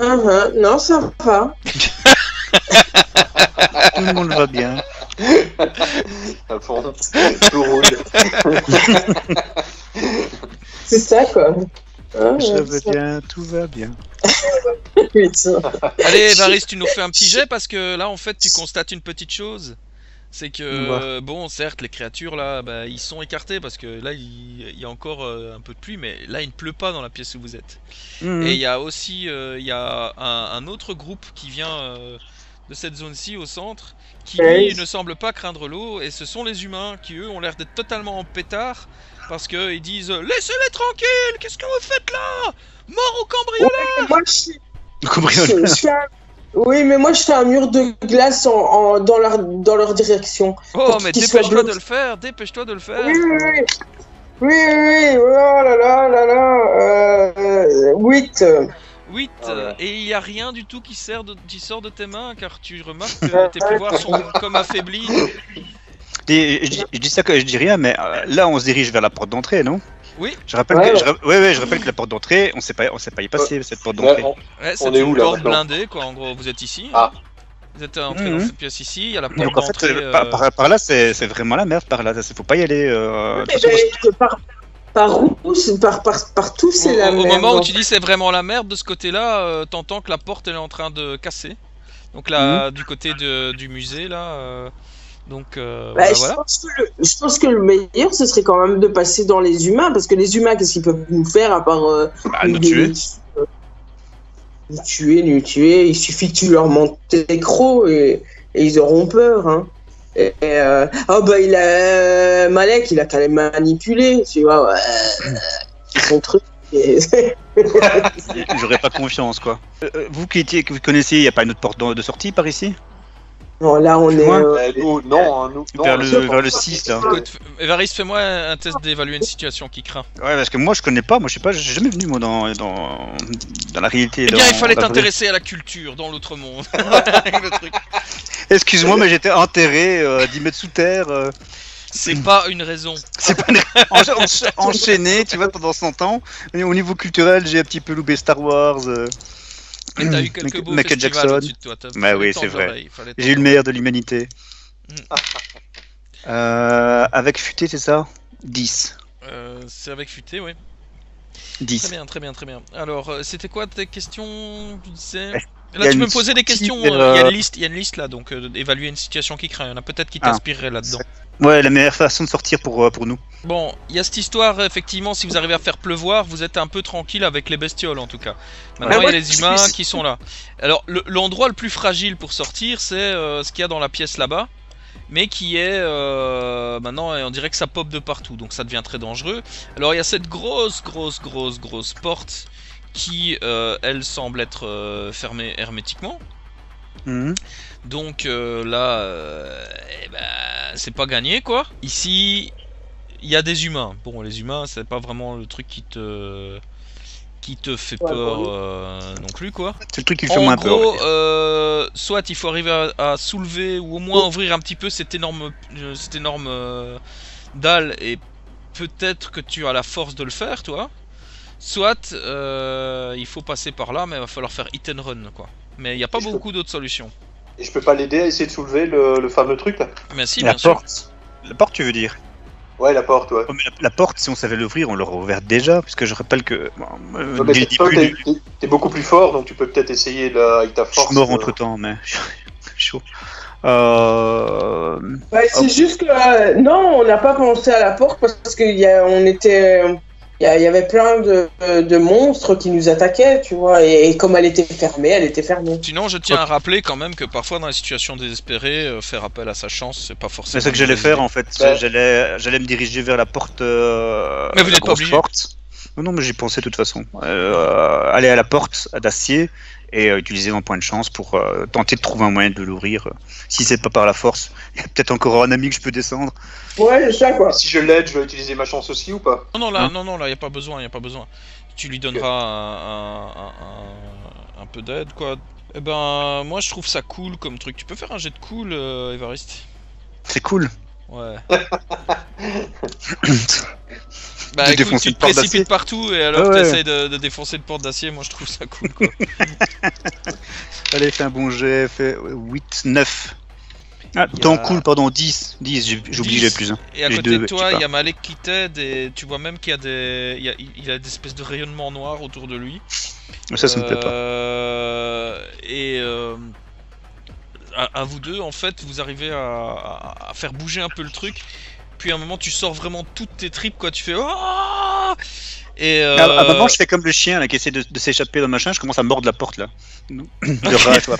[SPEAKER 3] Ah, ah, Non, ça va.
[SPEAKER 1] Tout le monde va bien.
[SPEAKER 4] Tout roule.
[SPEAKER 3] C'est ça, quoi. Ah, ça-
[SPEAKER 1] bien, tout va bien.
[SPEAKER 2] Allez, Varis, tu nous refais un petit jet parce que là, en fait, tu constates une petite chose. C'est que,
[SPEAKER 1] Ouais.
[SPEAKER 2] bon, certes, les créatures là, bah, ils sont écartés parce que là, il, y a encore euh, un peu de pluie, mais là, il ne pleut pas dans la pièce où vous êtes.
[SPEAKER 1] Mhm.
[SPEAKER 2] Et il y a aussi euh, il y a un, un autre groupe qui vient euh, de cette zone-ci au centre, qui lui ne semble pas craindre l'eau, et ce sont les humains qui eux ont l'air d'être totalement en pétard parce que ils disent laissez-les tranquilles, qu'est-ce que vous faites là? Mort au cambrioleur
[SPEAKER 3] Moi, je suis- un- Oui, mais moi, je fais un mur de glace en, en- dans, leur, dans leur direction.
[SPEAKER 2] Oh mais dépêche-toi de le faire, dépêche-toi de le faire.
[SPEAKER 3] Oui, oui, oui. Oui, oui, oui. Oh là là là là. Euh, 8.
[SPEAKER 2] 8
[SPEAKER 4] Ah ouais.
[SPEAKER 2] et il y a rien du tout qui, sert de, qui sort de tes mains car tu remarques que tes pouvoirs sont comme affaiblis.
[SPEAKER 1] Et je, dis- je dis ça que je dis rien, mais euh, là on se dirige vers la porte d'entrée, non?
[SPEAKER 2] Oui.
[SPEAKER 1] Je rappelle,
[SPEAKER 3] Ouais,
[SPEAKER 1] que, je, ra- ouais, ouais, je rappelle que la porte d'entrée, on sait pas, on sait pas y passer cette porte d'entrée.
[SPEAKER 4] Ouais,
[SPEAKER 2] Ouais, c'est
[SPEAKER 4] On est
[SPEAKER 2] une
[SPEAKER 4] où, là,
[SPEAKER 2] porte blindée quoi en gros, vous êtes ici.
[SPEAKER 4] Ah.
[SPEAKER 2] Vous êtes entré
[SPEAKER 1] Mhm.
[SPEAKER 2] dans cette pièce ici, il y a la porte
[SPEAKER 1] Donc en fait, euh, par,
[SPEAKER 2] euh,
[SPEAKER 1] par- par là, c'est c'est vraiment la merde. Par là, il faut pas y aller. Euh, de
[SPEAKER 3] Mais,
[SPEAKER 1] toute façon,
[SPEAKER 3] mais, par, par où c'est- par, par, Partout, c'est
[SPEAKER 2] au,
[SPEAKER 3] la
[SPEAKER 2] au
[SPEAKER 3] merde.
[SPEAKER 2] moment où tu dis c'est vraiment la merde de ce côté-là, euh, t'entends que la porte elle est en train de casser. Donc là, du côté de, du musée là. euh, donc euh,
[SPEAKER 3] Bah,
[SPEAKER 2] voilà,
[SPEAKER 3] je,
[SPEAKER 2] voilà.
[SPEAKER 3] pense que le, je pense que le meilleur, ce serait quand même de passer dans les humains, parce que les humains, qu'est-ce qu'ils peuvent nous faire à part
[SPEAKER 1] bah, nous tuer.
[SPEAKER 3] nous tuer, nous tuer Il suffit que tu leur montes tes crocs et, et ils auront peur. Hein. Et, euh, ah bah il a Malek, il a qu'à les manipuler, tu vois. Ouais, c'est son truc. Et-
[SPEAKER 1] J'aurais pas confiance, quoi. Euh, euh, vous qui, étiez, que vous connaissez, il n'y a pas une autre porte de sortie par ici?
[SPEAKER 3] Non, là on est.
[SPEAKER 1] Moi,
[SPEAKER 3] euh,
[SPEAKER 4] Euh, nous, non, hein, nous, non,
[SPEAKER 1] Vers le, vers le
[SPEAKER 4] pas.
[SPEAKER 1] 6, là.
[SPEAKER 2] Écoute, Evaris, fais-moi un test d'évaluer une situation qui craint.
[SPEAKER 1] Ouais, parce que moi, je connais pas. Moi, je sais pas, je suis jamais venu, moi, dans, dans, dans la réalité.
[SPEAKER 2] Eh bien,
[SPEAKER 1] dans
[SPEAKER 2] il fallait t'intéresser à la culture dans l'autre monde.
[SPEAKER 1] Excuse-moi, mais j'étais enterré euh, 10 mètres sous terre. euh,
[SPEAKER 2] C'est pas une raison.
[SPEAKER 1] c'est pas en- enchaîné, tu vois, pendant 100 ans. Au niveau culturel, j'ai un petit peu loupé Star Wars.
[SPEAKER 2] Mais t'as eu quelques
[SPEAKER 1] Michael-
[SPEAKER 2] beaux
[SPEAKER 1] Michael Jackson.
[SPEAKER 2] toi.
[SPEAKER 1] Bah oui, c'est vrai. J'ai eu le meilleur de l'humanité.
[SPEAKER 2] Mm.
[SPEAKER 1] Euh, avec futé, c'est ça? 10.
[SPEAKER 2] Euh, c'est avec futé, oui. Très
[SPEAKER 1] 10.
[SPEAKER 2] bien, très bien, très bien. Alors, euh, c'était quoi tes questions? Tu disais
[SPEAKER 1] y
[SPEAKER 2] Là, tu peux me poser des questions. euh, Il y a
[SPEAKER 1] euh,
[SPEAKER 2] une liste, il y a une liste là, donc euh, évaluer une situation qui craint. Il y en a peut-être qui
[SPEAKER 1] Ah.
[SPEAKER 2] t'inspireraient là-dedans.
[SPEAKER 1] Ouais, la meilleure façon de sortir pour, euh, pour nous.
[SPEAKER 2] Bon, il y a cette histoire, effectivement, si vous arrivez à faire pleuvoir, vous êtes un peu tranquille avec les bestioles en tout cas. Maintenant,
[SPEAKER 3] Ouais,
[SPEAKER 2] il y a
[SPEAKER 3] ouais,
[SPEAKER 2] les humains qui sont là. Alors, le- l'endroit le, plus fragile pour sortir, c'est euh, ce qu'il y a dans la pièce là-bas, mais qui est. euh, maintenant, on dirait que ça pop de partout, donc ça devient très dangereux. Alors, il y a cette grosse, grosse, grosse, grosse porte qui, euh, elle, semble être euh, fermée hermétiquement.
[SPEAKER 1] Mhm.
[SPEAKER 2] Donc euh, là, euh, eh ben, c'est pas gagné quoi. Ici, il y a des humains. Bon, les humains, c'est pas vraiment le truc qui te qui te fait
[SPEAKER 3] Ouais,
[SPEAKER 2] peur euh, non plus quoi.
[SPEAKER 1] C'est le truc qui fait moins peur.
[SPEAKER 2] gros,
[SPEAKER 1] ouais.
[SPEAKER 2] euh, soit il faut arriver à, à soulever ou au moins ouvrir un petit peu cette énorme, euh, cette énorme euh, dalle et peut-être que tu as la force de le faire, toi. Soit euh, il faut passer par là, mais il va falloir faire hit and run quoi. Mais il n'y a pas
[SPEAKER 4] Et je
[SPEAKER 2] beaucoup d'autres solutions.
[SPEAKER 4] Et je peux pas l'aider à essayer de soulever le, le fameux truc là?
[SPEAKER 2] Mais si,
[SPEAKER 1] la
[SPEAKER 2] bien sûr.
[SPEAKER 1] porte. La porte, tu veux dire?
[SPEAKER 4] Ouais, la porte, ouais.
[SPEAKER 1] Oh, mais la, la porte, si on savait l'ouvrir, on l'aurait ouverte déjà, puisque je rappelle que. bon, euh,
[SPEAKER 4] mais toi, t'es
[SPEAKER 1] du-
[SPEAKER 4] t'es- t'es beaucoup plus fort, donc tu peux peut-être essayer là, avec ta
[SPEAKER 1] Je
[SPEAKER 4] force.
[SPEAKER 1] suis mort
[SPEAKER 4] euh,
[SPEAKER 1] entre temps, mais. chaud. Euh...
[SPEAKER 3] Ouais, c'est juste que euh, non, on n'a pas pensé à la porte parce qu'il y a, on était, il y, avait plein de, de monstres qui nous attaquaient, tu vois, et, et comme elle était fermée, elle était fermée.
[SPEAKER 2] Sinon, je tiens à rappeler quand même que parfois dans les situations désespérées, euh, faire appel à sa chance, c'est pas forcément.
[SPEAKER 1] C'est ça que j'allais faire en fait.
[SPEAKER 4] Bah.
[SPEAKER 1] J'allais, j'allais me diriger vers la porte. euh,
[SPEAKER 2] Mais vous
[SPEAKER 1] la
[SPEAKER 2] n'êtes pas obligé.
[SPEAKER 1] porte. Non, mais j'y pensais de toute façon. Euh, aller à la porte d'acier et euh, utiliser mon point de chance pour euh, tenter de trouver un moyen de l'ouvrir. Si c'est pas par la force, il y a peut-être encore un ami que je peux descendre.
[SPEAKER 3] Ouais, c'est ça quoi.
[SPEAKER 4] Si je l'aide, je vais utiliser ma chance aussi ou pas?
[SPEAKER 2] Non, non, là,
[SPEAKER 1] Hein?
[SPEAKER 2] non, non, là, y a pas besoin, y a pas besoin. Tu lui donneras un, un- un- un peu d'aide, quoi. Eh ben, moi, je trouve ça cool comme truc. Tu peux faire un jet de cool, euh, Évariste?
[SPEAKER 1] C'est cool.
[SPEAKER 2] Ouais. Bah, écoute,
[SPEAKER 1] défoncer
[SPEAKER 2] tu te
[SPEAKER 1] porte
[SPEAKER 2] précipites partout et alors
[SPEAKER 1] ouais.
[SPEAKER 2] t'essayes de, de défoncer une porte d'acier. Moi, je trouve ça cool, quoi.
[SPEAKER 1] Allez, fais un bon jet. Fais 8, 9. Ah,
[SPEAKER 2] a-
[SPEAKER 1] cool, pardon, 10. 10, j'ai- j'oublie,
[SPEAKER 2] 10.
[SPEAKER 1] j'ai plus. Hein.
[SPEAKER 2] Et à côté
[SPEAKER 1] deux,
[SPEAKER 2] de toi, il y a Malek qui t'aide et tu vois même qu'il y a des, il y a, il y a des espèces de rayonnements noirs autour de lui.
[SPEAKER 1] Ça, ça me plaît pas.
[SPEAKER 2] Euh, Et euh, à, à vous deux, en fait, vous arrivez à, faire bouger un peu le truc. Puis à un moment, tu sors vraiment toutes tes tripes, quoi. Tu fais Ah et euh,
[SPEAKER 1] À, à un moment, je fais comme le chien là, qui essaie de, de s'échapper dans le machin, je commence à mordre la porte là. De rage, tu vois.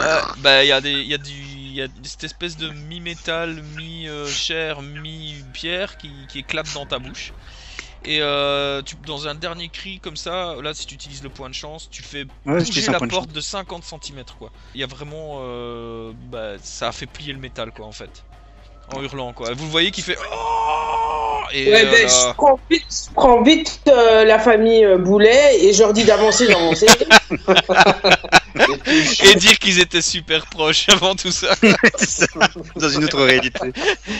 [SPEAKER 2] euh, bah, il y a des, y a du, il y a cette espèce de mi-métal, mi-chair, mi-pierre qui, qui éclate dans ta bouche. Et euh, tu, dans un dernier cri comme ça, là, si tu utilises le point de chance, tu fais
[SPEAKER 1] Ouais,
[SPEAKER 2] bouger la
[SPEAKER 1] de
[SPEAKER 2] porte de 50 cm quoi. Il y a vraiment euh, bah, ça a fait plier le métal quoi en fait. En hurlant quoi. Vous voyez qui fait Oh et,
[SPEAKER 3] Ouais,
[SPEAKER 2] euh,
[SPEAKER 3] ben, je prends vite, je prends vite euh, la famille euh, Boulet et je leur dis d'avancer, d'avancer.
[SPEAKER 4] Et
[SPEAKER 2] dire qu'ils étaient super proches avant tout ça.
[SPEAKER 1] Dans une autre réalité.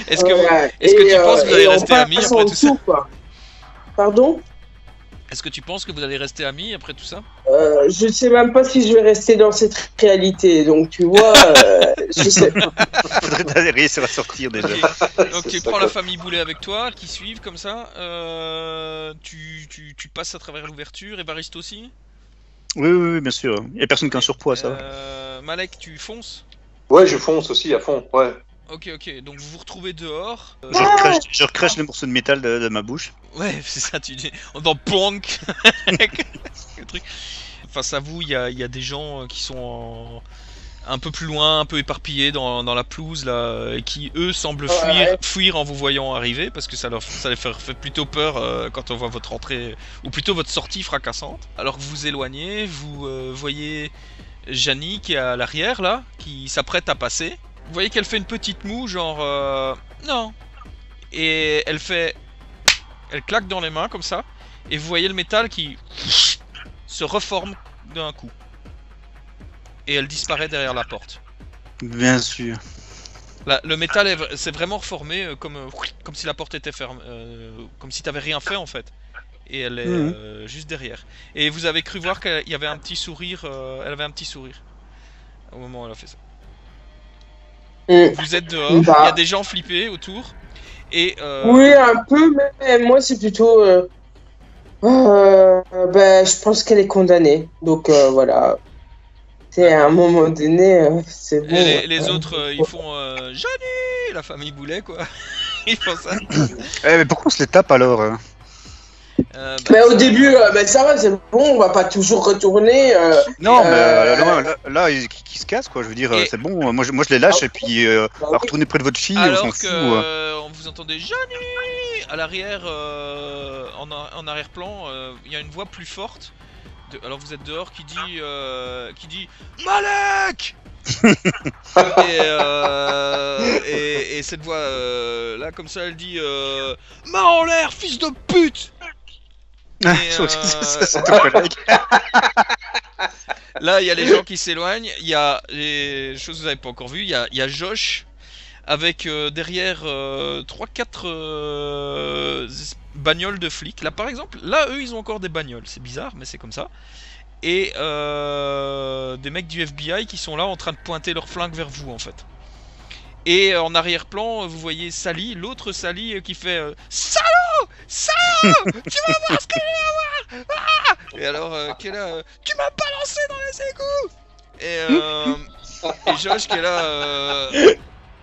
[SPEAKER 2] Est-ce que,
[SPEAKER 3] Ouais,
[SPEAKER 2] est-ce que tu penses que vous allez rester amis après tout ça
[SPEAKER 3] quoi. Pardon
[SPEAKER 2] est-ce que tu penses que vous allez rester amis après tout ça
[SPEAKER 3] Euh, Je sais même pas si je vais rester dans cette réalité, donc tu vois, euh, je sais pas.
[SPEAKER 1] Faudrait réussir à sortir déjà.
[SPEAKER 2] Ok. Donc tu
[SPEAKER 4] ça,
[SPEAKER 2] prends la famille Boulet avec toi, qui suivent comme ça. euh, tu, tu, tu passes à travers l'ouverture. Et Bariste aussi.
[SPEAKER 1] Oui, oui, oui, bien sûr. Il y a personne qui a un surpoids, ça. va.
[SPEAKER 2] Euh, Malek, tu fonces.
[SPEAKER 4] Ouais, je fonce aussi à fond, ouais.
[SPEAKER 2] Ok, ok. Donc vous vous retrouvez dehors. Euh,
[SPEAKER 1] Je recrache, je recrache les morceaux de métal de, de ma bouche.
[SPEAKER 2] Ouais, c'est ça, tu dis. Plonk Le truc. Face à vous, il y a, il y a des gens euh, qui sont en- un peu plus loin, un peu éparpillés dans, dans la pelouse, là, et qui eux semblent
[SPEAKER 3] Ouais.
[SPEAKER 2] fuir, fuir en vous voyant arriver, parce que ça, leur, ça les fait, plutôt peur euh, quand on voit votre entrée, ou plutôt votre sortie fracassante. Alors que vous vous éloignez, vous euh, voyez Janie qui est à l'arrière, là, qui s'apprête à passer. Vous voyez qu'elle fait une petite moue, genre euh, non. Et elle fait, elle claque dans les mains comme ça, et vous voyez le métal qui se reforme d'un coup. Et elle disparaît derrière la porte.
[SPEAKER 1] Bien sûr.
[SPEAKER 2] La- le métal s'est vraiment reformé euh, comme, euh, comme si la porte était fermée, euh, comme si t'avais rien fait en fait. Et elle est
[SPEAKER 1] Mhm.
[SPEAKER 2] euh, juste derrière. Et vous avez cru voir qu'il y avait un petit sourire, euh, elle avait un petit sourire au moment où elle a fait ça. Vous êtes dehors, il
[SPEAKER 3] Bah.
[SPEAKER 2] y a des gens flippés autour. Et euh,
[SPEAKER 3] Oui, un peu, mais moi c'est plutôt. euh, euh, ben, je pense qu'elle est condamnée. Donc euh, voilà. C'est à un moment donné, c'est bon.
[SPEAKER 2] les, les autres, euh, ils font euh, Johnny, la famille Boulet quoi. ils font ça.
[SPEAKER 1] Eh, mais pourquoi on se les tape alors hein?
[SPEAKER 2] Euh, bah,
[SPEAKER 3] Mais au début, euh, ben, ça va, c'est bon, on va pas toujours retourner. euh,
[SPEAKER 1] Non, mais
[SPEAKER 3] Euh,
[SPEAKER 1] là, là, là, ils- qui, qui se casse quoi. Je veux dire,
[SPEAKER 2] Et-
[SPEAKER 1] c'est bon. Moi, je, moi, je les lâche et puis euh,
[SPEAKER 3] bah oui.
[SPEAKER 1] retourner près de votre fille, on
[SPEAKER 2] Alors que
[SPEAKER 1] fout.
[SPEAKER 2] on vous entendez Johnny à l'arrière, euh, en, a- en arrière-plan, euh, il y a une voix plus forte. de- alors vous êtes dehors qui dit, euh, qui dit Malek. et, euh, et, et cette voix euh, là comme ça elle dit euh, Main en l'air fils de pute Et, euh,
[SPEAKER 1] C'est ton collègue.
[SPEAKER 2] Là, il y a les gens qui s'éloignent. Il y a les choses que vous n'avez pas encore vues. Il y a, il y a Josh avec euh, derrière 3-4 bagnoles de flics. Là, par exemple, là, eux, ils ont encore des bagnoles. C'est bizarre, mais c'est comme ça. Et euh, des mecs du FBI qui sont là en train de pointer leurs flingues vers vous, en fait. Et euh, en arrière-plan, vous voyez Sally, l'autre Sally euh, qui fait euh, Salaud! Salaud! Tu vas voir ce que je vais avoir Ah! Et alors, euh, qui est là euh, Tu m'as balancé dans les égouts! Et, euh, et Josh qui est là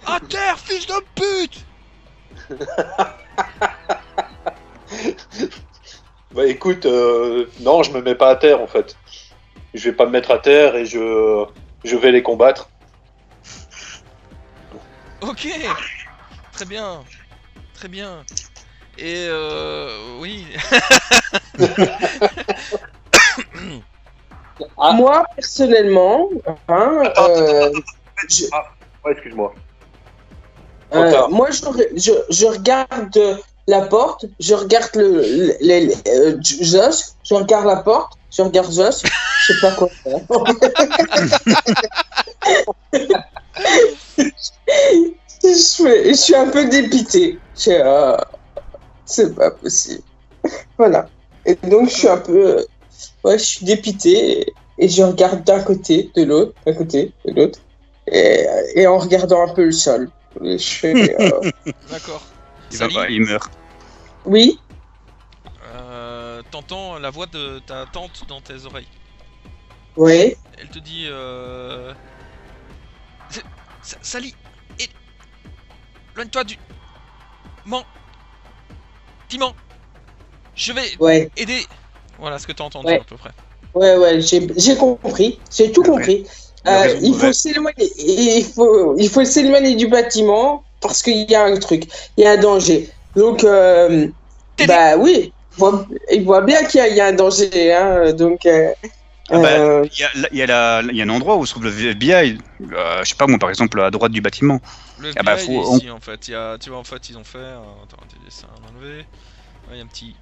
[SPEAKER 2] À terre, fils de pute!
[SPEAKER 4] Bah écoute, euh, non, je me mets pas à terre en fait. Je vais pas me mettre à terre et je, je vais les combattre.
[SPEAKER 2] Ok Très bien Très bien Et euh, oui
[SPEAKER 4] Ah.
[SPEAKER 3] Moi, personnellement, hein,
[SPEAKER 4] Attends,
[SPEAKER 3] euh, je-
[SPEAKER 4] Ouais, excuse-moi.
[SPEAKER 3] euh, moi je, je, je regarde la porte, je regarde le, le- les- euh, Josh, je regarde la porte, je regarde Josh, je sais pas quoi faire. je, fais- je suis un peu dépité. Ah, c'est pas possible. voilà. Et donc je suis un peu, euh, ouais, je suis dépité et, et je regarde d'un côté, de l'autre, d'un côté, de l'autre, et, et en regardant un peu le sol. Et je fais, euh,
[SPEAKER 2] D'accord.
[SPEAKER 1] Il, va pas, il meurt.
[SPEAKER 3] oui,
[SPEAKER 2] euh, t'entends la voix de ta tante dans tes oreilles.
[SPEAKER 3] oui,
[SPEAKER 2] Elle te dit euh... Sa- Sally et... Loigne-toi du... Ment Piment Je vais
[SPEAKER 3] ouais,
[SPEAKER 2] aider Voilà ce que t'as entendu
[SPEAKER 3] Ouais.
[SPEAKER 2] à peu près.
[SPEAKER 3] ouais, ouais, j'ai compris, j'ai tout compris.
[SPEAKER 1] la
[SPEAKER 3] Euh, il faut s'éloigner, il faut, il faut s'éloigner du bâtiment parce qu'il y a un truc, il y a un danger. Donc, euh, bah oui, il voit, il voit bien qu'il y, a- il y a un danger, hein, donc. euh,
[SPEAKER 1] Ah bah,
[SPEAKER 3] euh,
[SPEAKER 1] Il y, a, il y, il y a un endroit où se trouve le FBI. Euh, je sais pas moi, par exemple, à droite du bâtiment.
[SPEAKER 2] Le
[SPEAKER 1] Ah bah,
[SPEAKER 2] FBI, il est
[SPEAKER 1] faut-
[SPEAKER 2] en fait. Il y a, tu vois, en fait, ils ont fait. euh, attends, enlever. Ouais, Il y a un petit.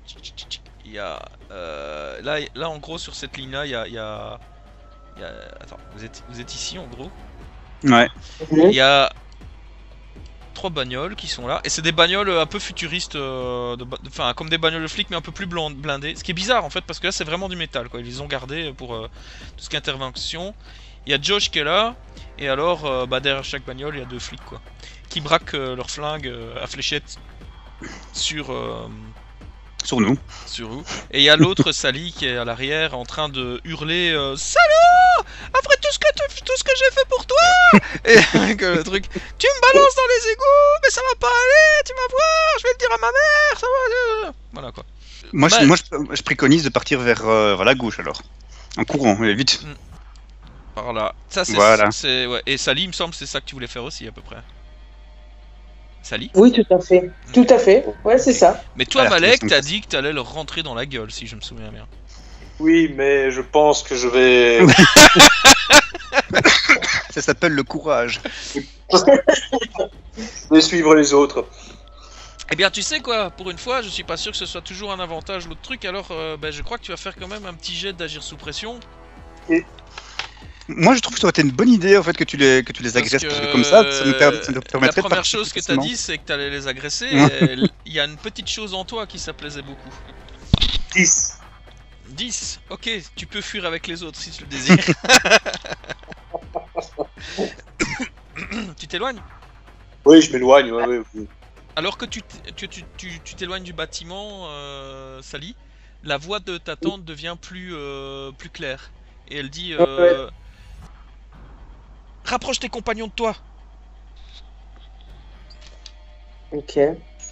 [SPEAKER 2] Il y a. euh, là, là, en gros, sur cette ligne-là, il y a. il y a- il y a- Attends, vous êtes, vous êtes ici en gros?
[SPEAKER 1] Ouais.
[SPEAKER 2] Il y a trois bagnoles qui sont là et c'est des bagnoles un peu futuristes, euh, de enfin comme des bagnoles de flics mais un peu plus blindées. Ce qui est bizarre en fait parce que là c'est vraiment du métal quoi. Ils ont gardés pour euh, tout ce qui intervention. Il y a Josh qui est là et alors euh, bah, derrière chaque bagnole il y a deux flics quoi qui braquent euh, leurs flingues euh, à fléchette sur euh,
[SPEAKER 1] Sur nous.
[SPEAKER 2] sur vous. Et il y a l'autre Sally qui est à l'arrière en train de hurler euh, Salaud Après tout ce que tu- tout ce que j'ai fait pour toi Et que le truc Tu me balances dans les égouts, mais ça va pas aller, tu vas voir, je vais le dire à ma mère, ça va. euh. Voilà quoi.
[SPEAKER 1] Moi,
[SPEAKER 2] Bah,
[SPEAKER 1] je, moi je, je préconise de partir vers, euh, vers la gauche alors. En courant, vite.
[SPEAKER 2] Par là. Ça c'est
[SPEAKER 1] Voilà.
[SPEAKER 2] ouais. Et Sally, il me semble, c'est ça que tu voulais faire aussi à peu près. Sally
[SPEAKER 3] oui, tout à fait, tout à fait, ouais, c'est ça.
[SPEAKER 2] Mais toi,
[SPEAKER 1] Voilà,
[SPEAKER 2] Malek, t'as dit que t'allais leur rentrer dans la gueule, si je me souviens bien.
[SPEAKER 4] Oui, mais je pense que je vais.
[SPEAKER 1] Ça s'appelle le courage.
[SPEAKER 4] je vais suivre les autres.
[SPEAKER 2] Eh bien, tu sais quoi, pour une fois, je suis pas sûr que ce soit toujours un avantage l'autre truc, alors euh, ben, je crois que tu vas faire quand même un petit jet d'agir sous pression.
[SPEAKER 1] Moi, je trouve que ça aurait été une bonne idée en fait que tu les, que tu les
[SPEAKER 2] parce
[SPEAKER 1] agresses
[SPEAKER 2] que,
[SPEAKER 1] comme ça. Ça nous, per- ça nous
[SPEAKER 2] La
[SPEAKER 1] permettrait de
[SPEAKER 2] première chose que t'as
[SPEAKER 1] facilement.
[SPEAKER 2] dit, c'est que t'allais les agresser, il y a une petite chose en toi qui ça plaisait beaucoup.
[SPEAKER 4] 10.
[SPEAKER 2] 10, ok, tu peux fuir avec les autres si tu le désires. tu t'éloignes?
[SPEAKER 4] Oui, je m'éloigne. ouais, ouais, ouais.
[SPEAKER 2] Alors que tu tu- tu- tu- tu t'éloignes du bâtiment, euh, Sally, la voix de ta tante devient plus, euh, plus claire. Et elle dit euh, Rapproche tes compagnons de toi
[SPEAKER 3] Ok.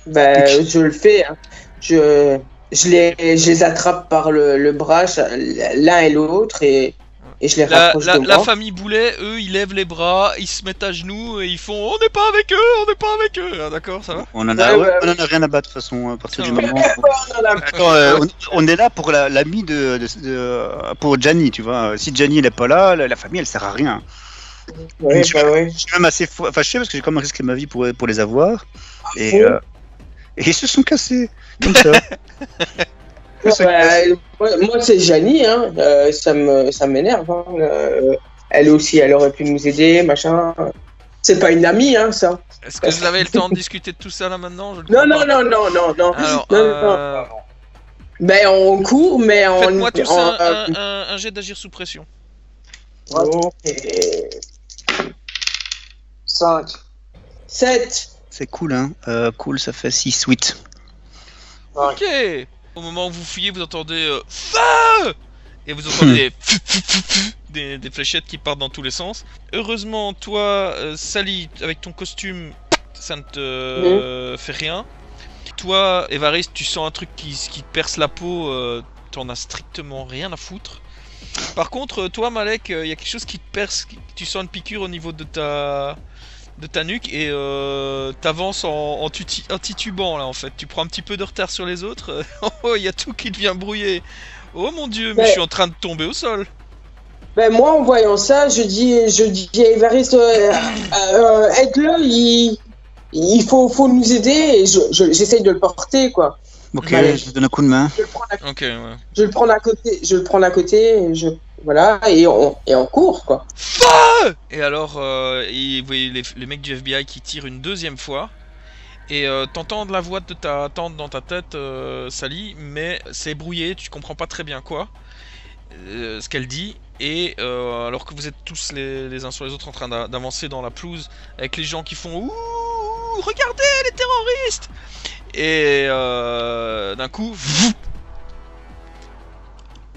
[SPEAKER 3] Bah, je le fais. hein. Je, je, les, je les attrape par le, le bras, l'un et l'autre, et, et je les
[SPEAKER 2] la,
[SPEAKER 3] rapproche
[SPEAKER 2] la-
[SPEAKER 3] de
[SPEAKER 2] la
[SPEAKER 3] moi.
[SPEAKER 2] famille Boulet, eux, ils lèvent les bras, ils se mettent à genoux et ils font On n'est pas avec eux, on n'est pas avec eux Ah, D'accord, ça va
[SPEAKER 1] On en a,
[SPEAKER 3] Ouais,
[SPEAKER 1] ouais,
[SPEAKER 3] ouais,
[SPEAKER 1] on en a rien à battre de toute façon à partir du moment. Attends, euh, on, on est là pour la- l'ami de, de, de- pour Gianni, tu vois. Si Gianni elle est pas là, la, la famille elle sert à rien.
[SPEAKER 3] Ouais, bah ouais.
[SPEAKER 1] Je suis même assez fâché parce que j'ai quand même risqué ma vie pour, pour les avoir. Et,
[SPEAKER 3] bon
[SPEAKER 1] euh, et ils se sont cassés comme ça.
[SPEAKER 3] Ouais, moi, moi, c'est Janie, hein. euh, ça me ça m'énerve. Hein. euh, elle aussi, elle aurait pu nous aider, machin. C'est pas une amie, hein, ça.
[SPEAKER 2] Est-ce que vous avez le temps de discuter de tout ça là maintenant? Je
[SPEAKER 3] Non, non, non, non, non, non.
[SPEAKER 2] Alors,
[SPEAKER 3] Non, non,
[SPEAKER 2] euh,
[SPEAKER 3] Mais on court, mais en.
[SPEAKER 2] faites-moi tous
[SPEAKER 3] en-
[SPEAKER 2] un, un, un- un jet d'agir sous pression.
[SPEAKER 3] ok.
[SPEAKER 4] 5.
[SPEAKER 3] 7.
[SPEAKER 1] C'est cool, hein. Euh, cool, ça fait 6, 8.
[SPEAKER 2] Ok. Au moment où vous fuyez, vous entendez euh, feu et vous entendez des, des fléchettes qui partent dans tous les sens. Heureusement, toi, euh, Sally, avec ton costume, ça ne te euh, fait rien. Toi, Évariste, tu sens un truc qui, qui te perce la peau, euh, t'en as strictement rien à foutre. Par contre, euh, toi, Malek, il y a quelque chose qui te perce, tu sens une piqûre au niveau de ta de ta nuque et euh, t'avances en, en, tuti- en titubant là en fait. Tu prends un petit peu de retard sur les autres. Oh, il y a tout qui devient brouillé. Oh mon dieu, mais
[SPEAKER 3] Ouais.
[SPEAKER 2] je suis en train de tomber au sol.
[SPEAKER 3] Ben moi, en voyant ça, je dis, je dis à Évariste, euh, euh, aide-le, il, il faut, faut nous aider. Et je, je- j'essaye de le porter, quoi.
[SPEAKER 1] Ok,
[SPEAKER 3] Allez.
[SPEAKER 1] je te donne un coup de main.
[SPEAKER 3] Je le prends à,
[SPEAKER 2] Ok, ouais.
[SPEAKER 3] je le prends à côté, je le prends à côté, et je, voilà, et on, et on court, quoi.
[SPEAKER 2] Feu Et alors, euh, vous voyez les, mecs du FBI qui tirent une deuxième fois. Et euh, t'entends la voix de ta tante dans ta tête, euh, Sally, mais c'est brouillé, tu comprends pas très bien quoi, ce qu'elle dit. Et alors que vous êtes tous les, uns sur les autres en train d'a- d'avancer dans la pelouse avec les gens qui font Ouh, regardez les terroristes Et d'un coup,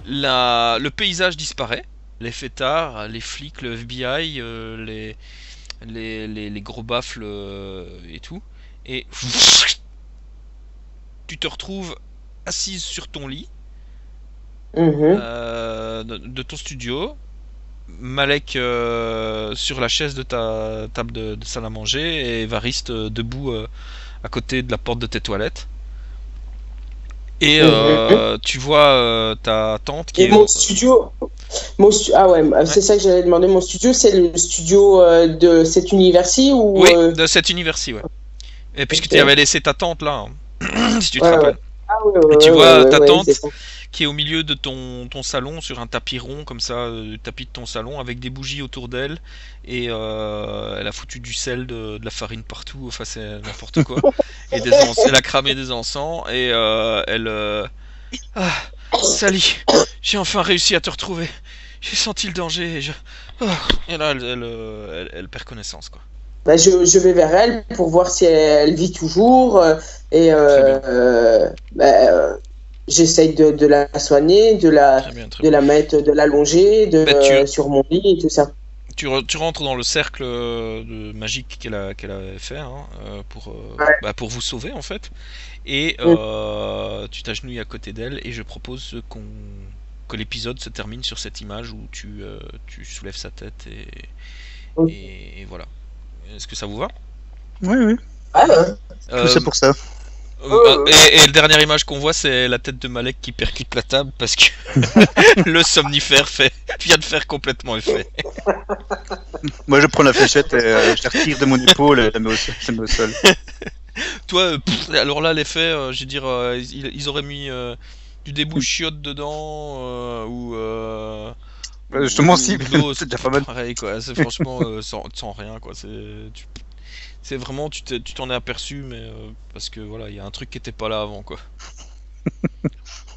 [SPEAKER 2] la, le paysage disparaît. Les fêtards, les flics, le FBI, euh, les, les, les, les gros baffles euh, et tout. Et tu te retrouves assise sur ton lit
[SPEAKER 3] Mhm.
[SPEAKER 2] euh, de, de ton studio. Malek sur la chaise de ta table de, de salle à manger et Evariste euh, debout à côté de la porte de tes toilettes. Et euh, tu vois euh, ta tante qui
[SPEAKER 3] Et
[SPEAKER 2] est
[SPEAKER 3] mon studio, mon stu- ah ouais, c'est ça que j'allais demander. Mon studio, c'est le studio euh, de cet univers-ci ou
[SPEAKER 2] Oui, de cet univers-ci, ouais. Et puisque tu avais laissé ta tante là, hein, si tu te
[SPEAKER 3] Ouais,
[SPEAKER 2] rappelles,
[SPEAKER 3] Ah ouais, ouais,
[SPEAKER 2] Et tu vois ta tante. Qui est au milieu de ton, ton salon sur un tapis rond comme ça, euh, le tapis de ton salon avec des bougies autour d'elle et euh, elle a foutu du sel, de, de la farine partout, enfin c'est n'importe quoi. et des encens- elle a cramé des encens et euh, elle... euh, Ah, Sally, j'ai enfin réussi à te retrouver. J'ai senti le danger et je... Ah. Et là, elle, elle, elle- elle perd connaissance quoi.
[SPEAKER 3] Bah, je, je vais vers elle pour voir si elle vit toujours euh, et euh, euh, bah, euh, j'essaye de, de la soigner, de la,
[SPEAKER 2] Très bien, très
[SPEAKER 3] de
[SPEAKER 2] bien.
[SPEAKER 3] la mettre, de l'allonger, de
[SPEAKER 2] Bah, tu-
[SPEAKER 3] euh, sur mon lit et tout ça.
[SPEAKER 2] tu, re- tu rentres dans le cercle euh, de magique qu'elle a, qu'elle fait hein, euh, pour,
[SPEAKER 3] Ouais.
[SPEAKER 2] bah, pour vous sauver en fait. Et euh, tu t'agenouilles à côté d'elle et je propose qu'on que l'épisode se termine sur cette image où tu, euh, tu soulèves sa tête et,
[SPEAKER 3] Oui.
[SPEAKER 2] et, et voilà. Est-ce que ça vous va?
[SPEAKER 1] Oui, oui.
[SPEAKER 3] Ah, ouais.
[SPEAKER 2] Euh,
[SPEAKER 1] Tout ça pour ça.
[SPEAKER 2] Euh, et, et la dernière image qu'on voit, c'est la tête de Malek qui percute la table parce que le somnifère fait, vient de faire complètement effet.
[SPEAKER 1] Moi, je prends la fléchette et euh, je la retire de mon épaule et je la mets au sol. je la mets au sol.
[SPEAKER 2] Toi, euh, pff, alors là, l'effet, euh, je veux dire, euh, ils, ils auraient mis euh, du débouche chiotte dedans euh, ou. Euh,
[SPEAKER 1] justement,
[SPEAKER 2] ou-
[SPEAKER 1] si,
[SPEAKER 2] ou de l'eau,
[SPEAKER 1] c'est déjà pas mal.
[SPEAKER 2] Pareil, quoi. C'est franchement euh, sans, sans rien, quoi. C'est. tu- C'est vraiment, tu t'en es aperçu, mais euh, parce que voilà, il y a un truc qui était pas là avant, quoi.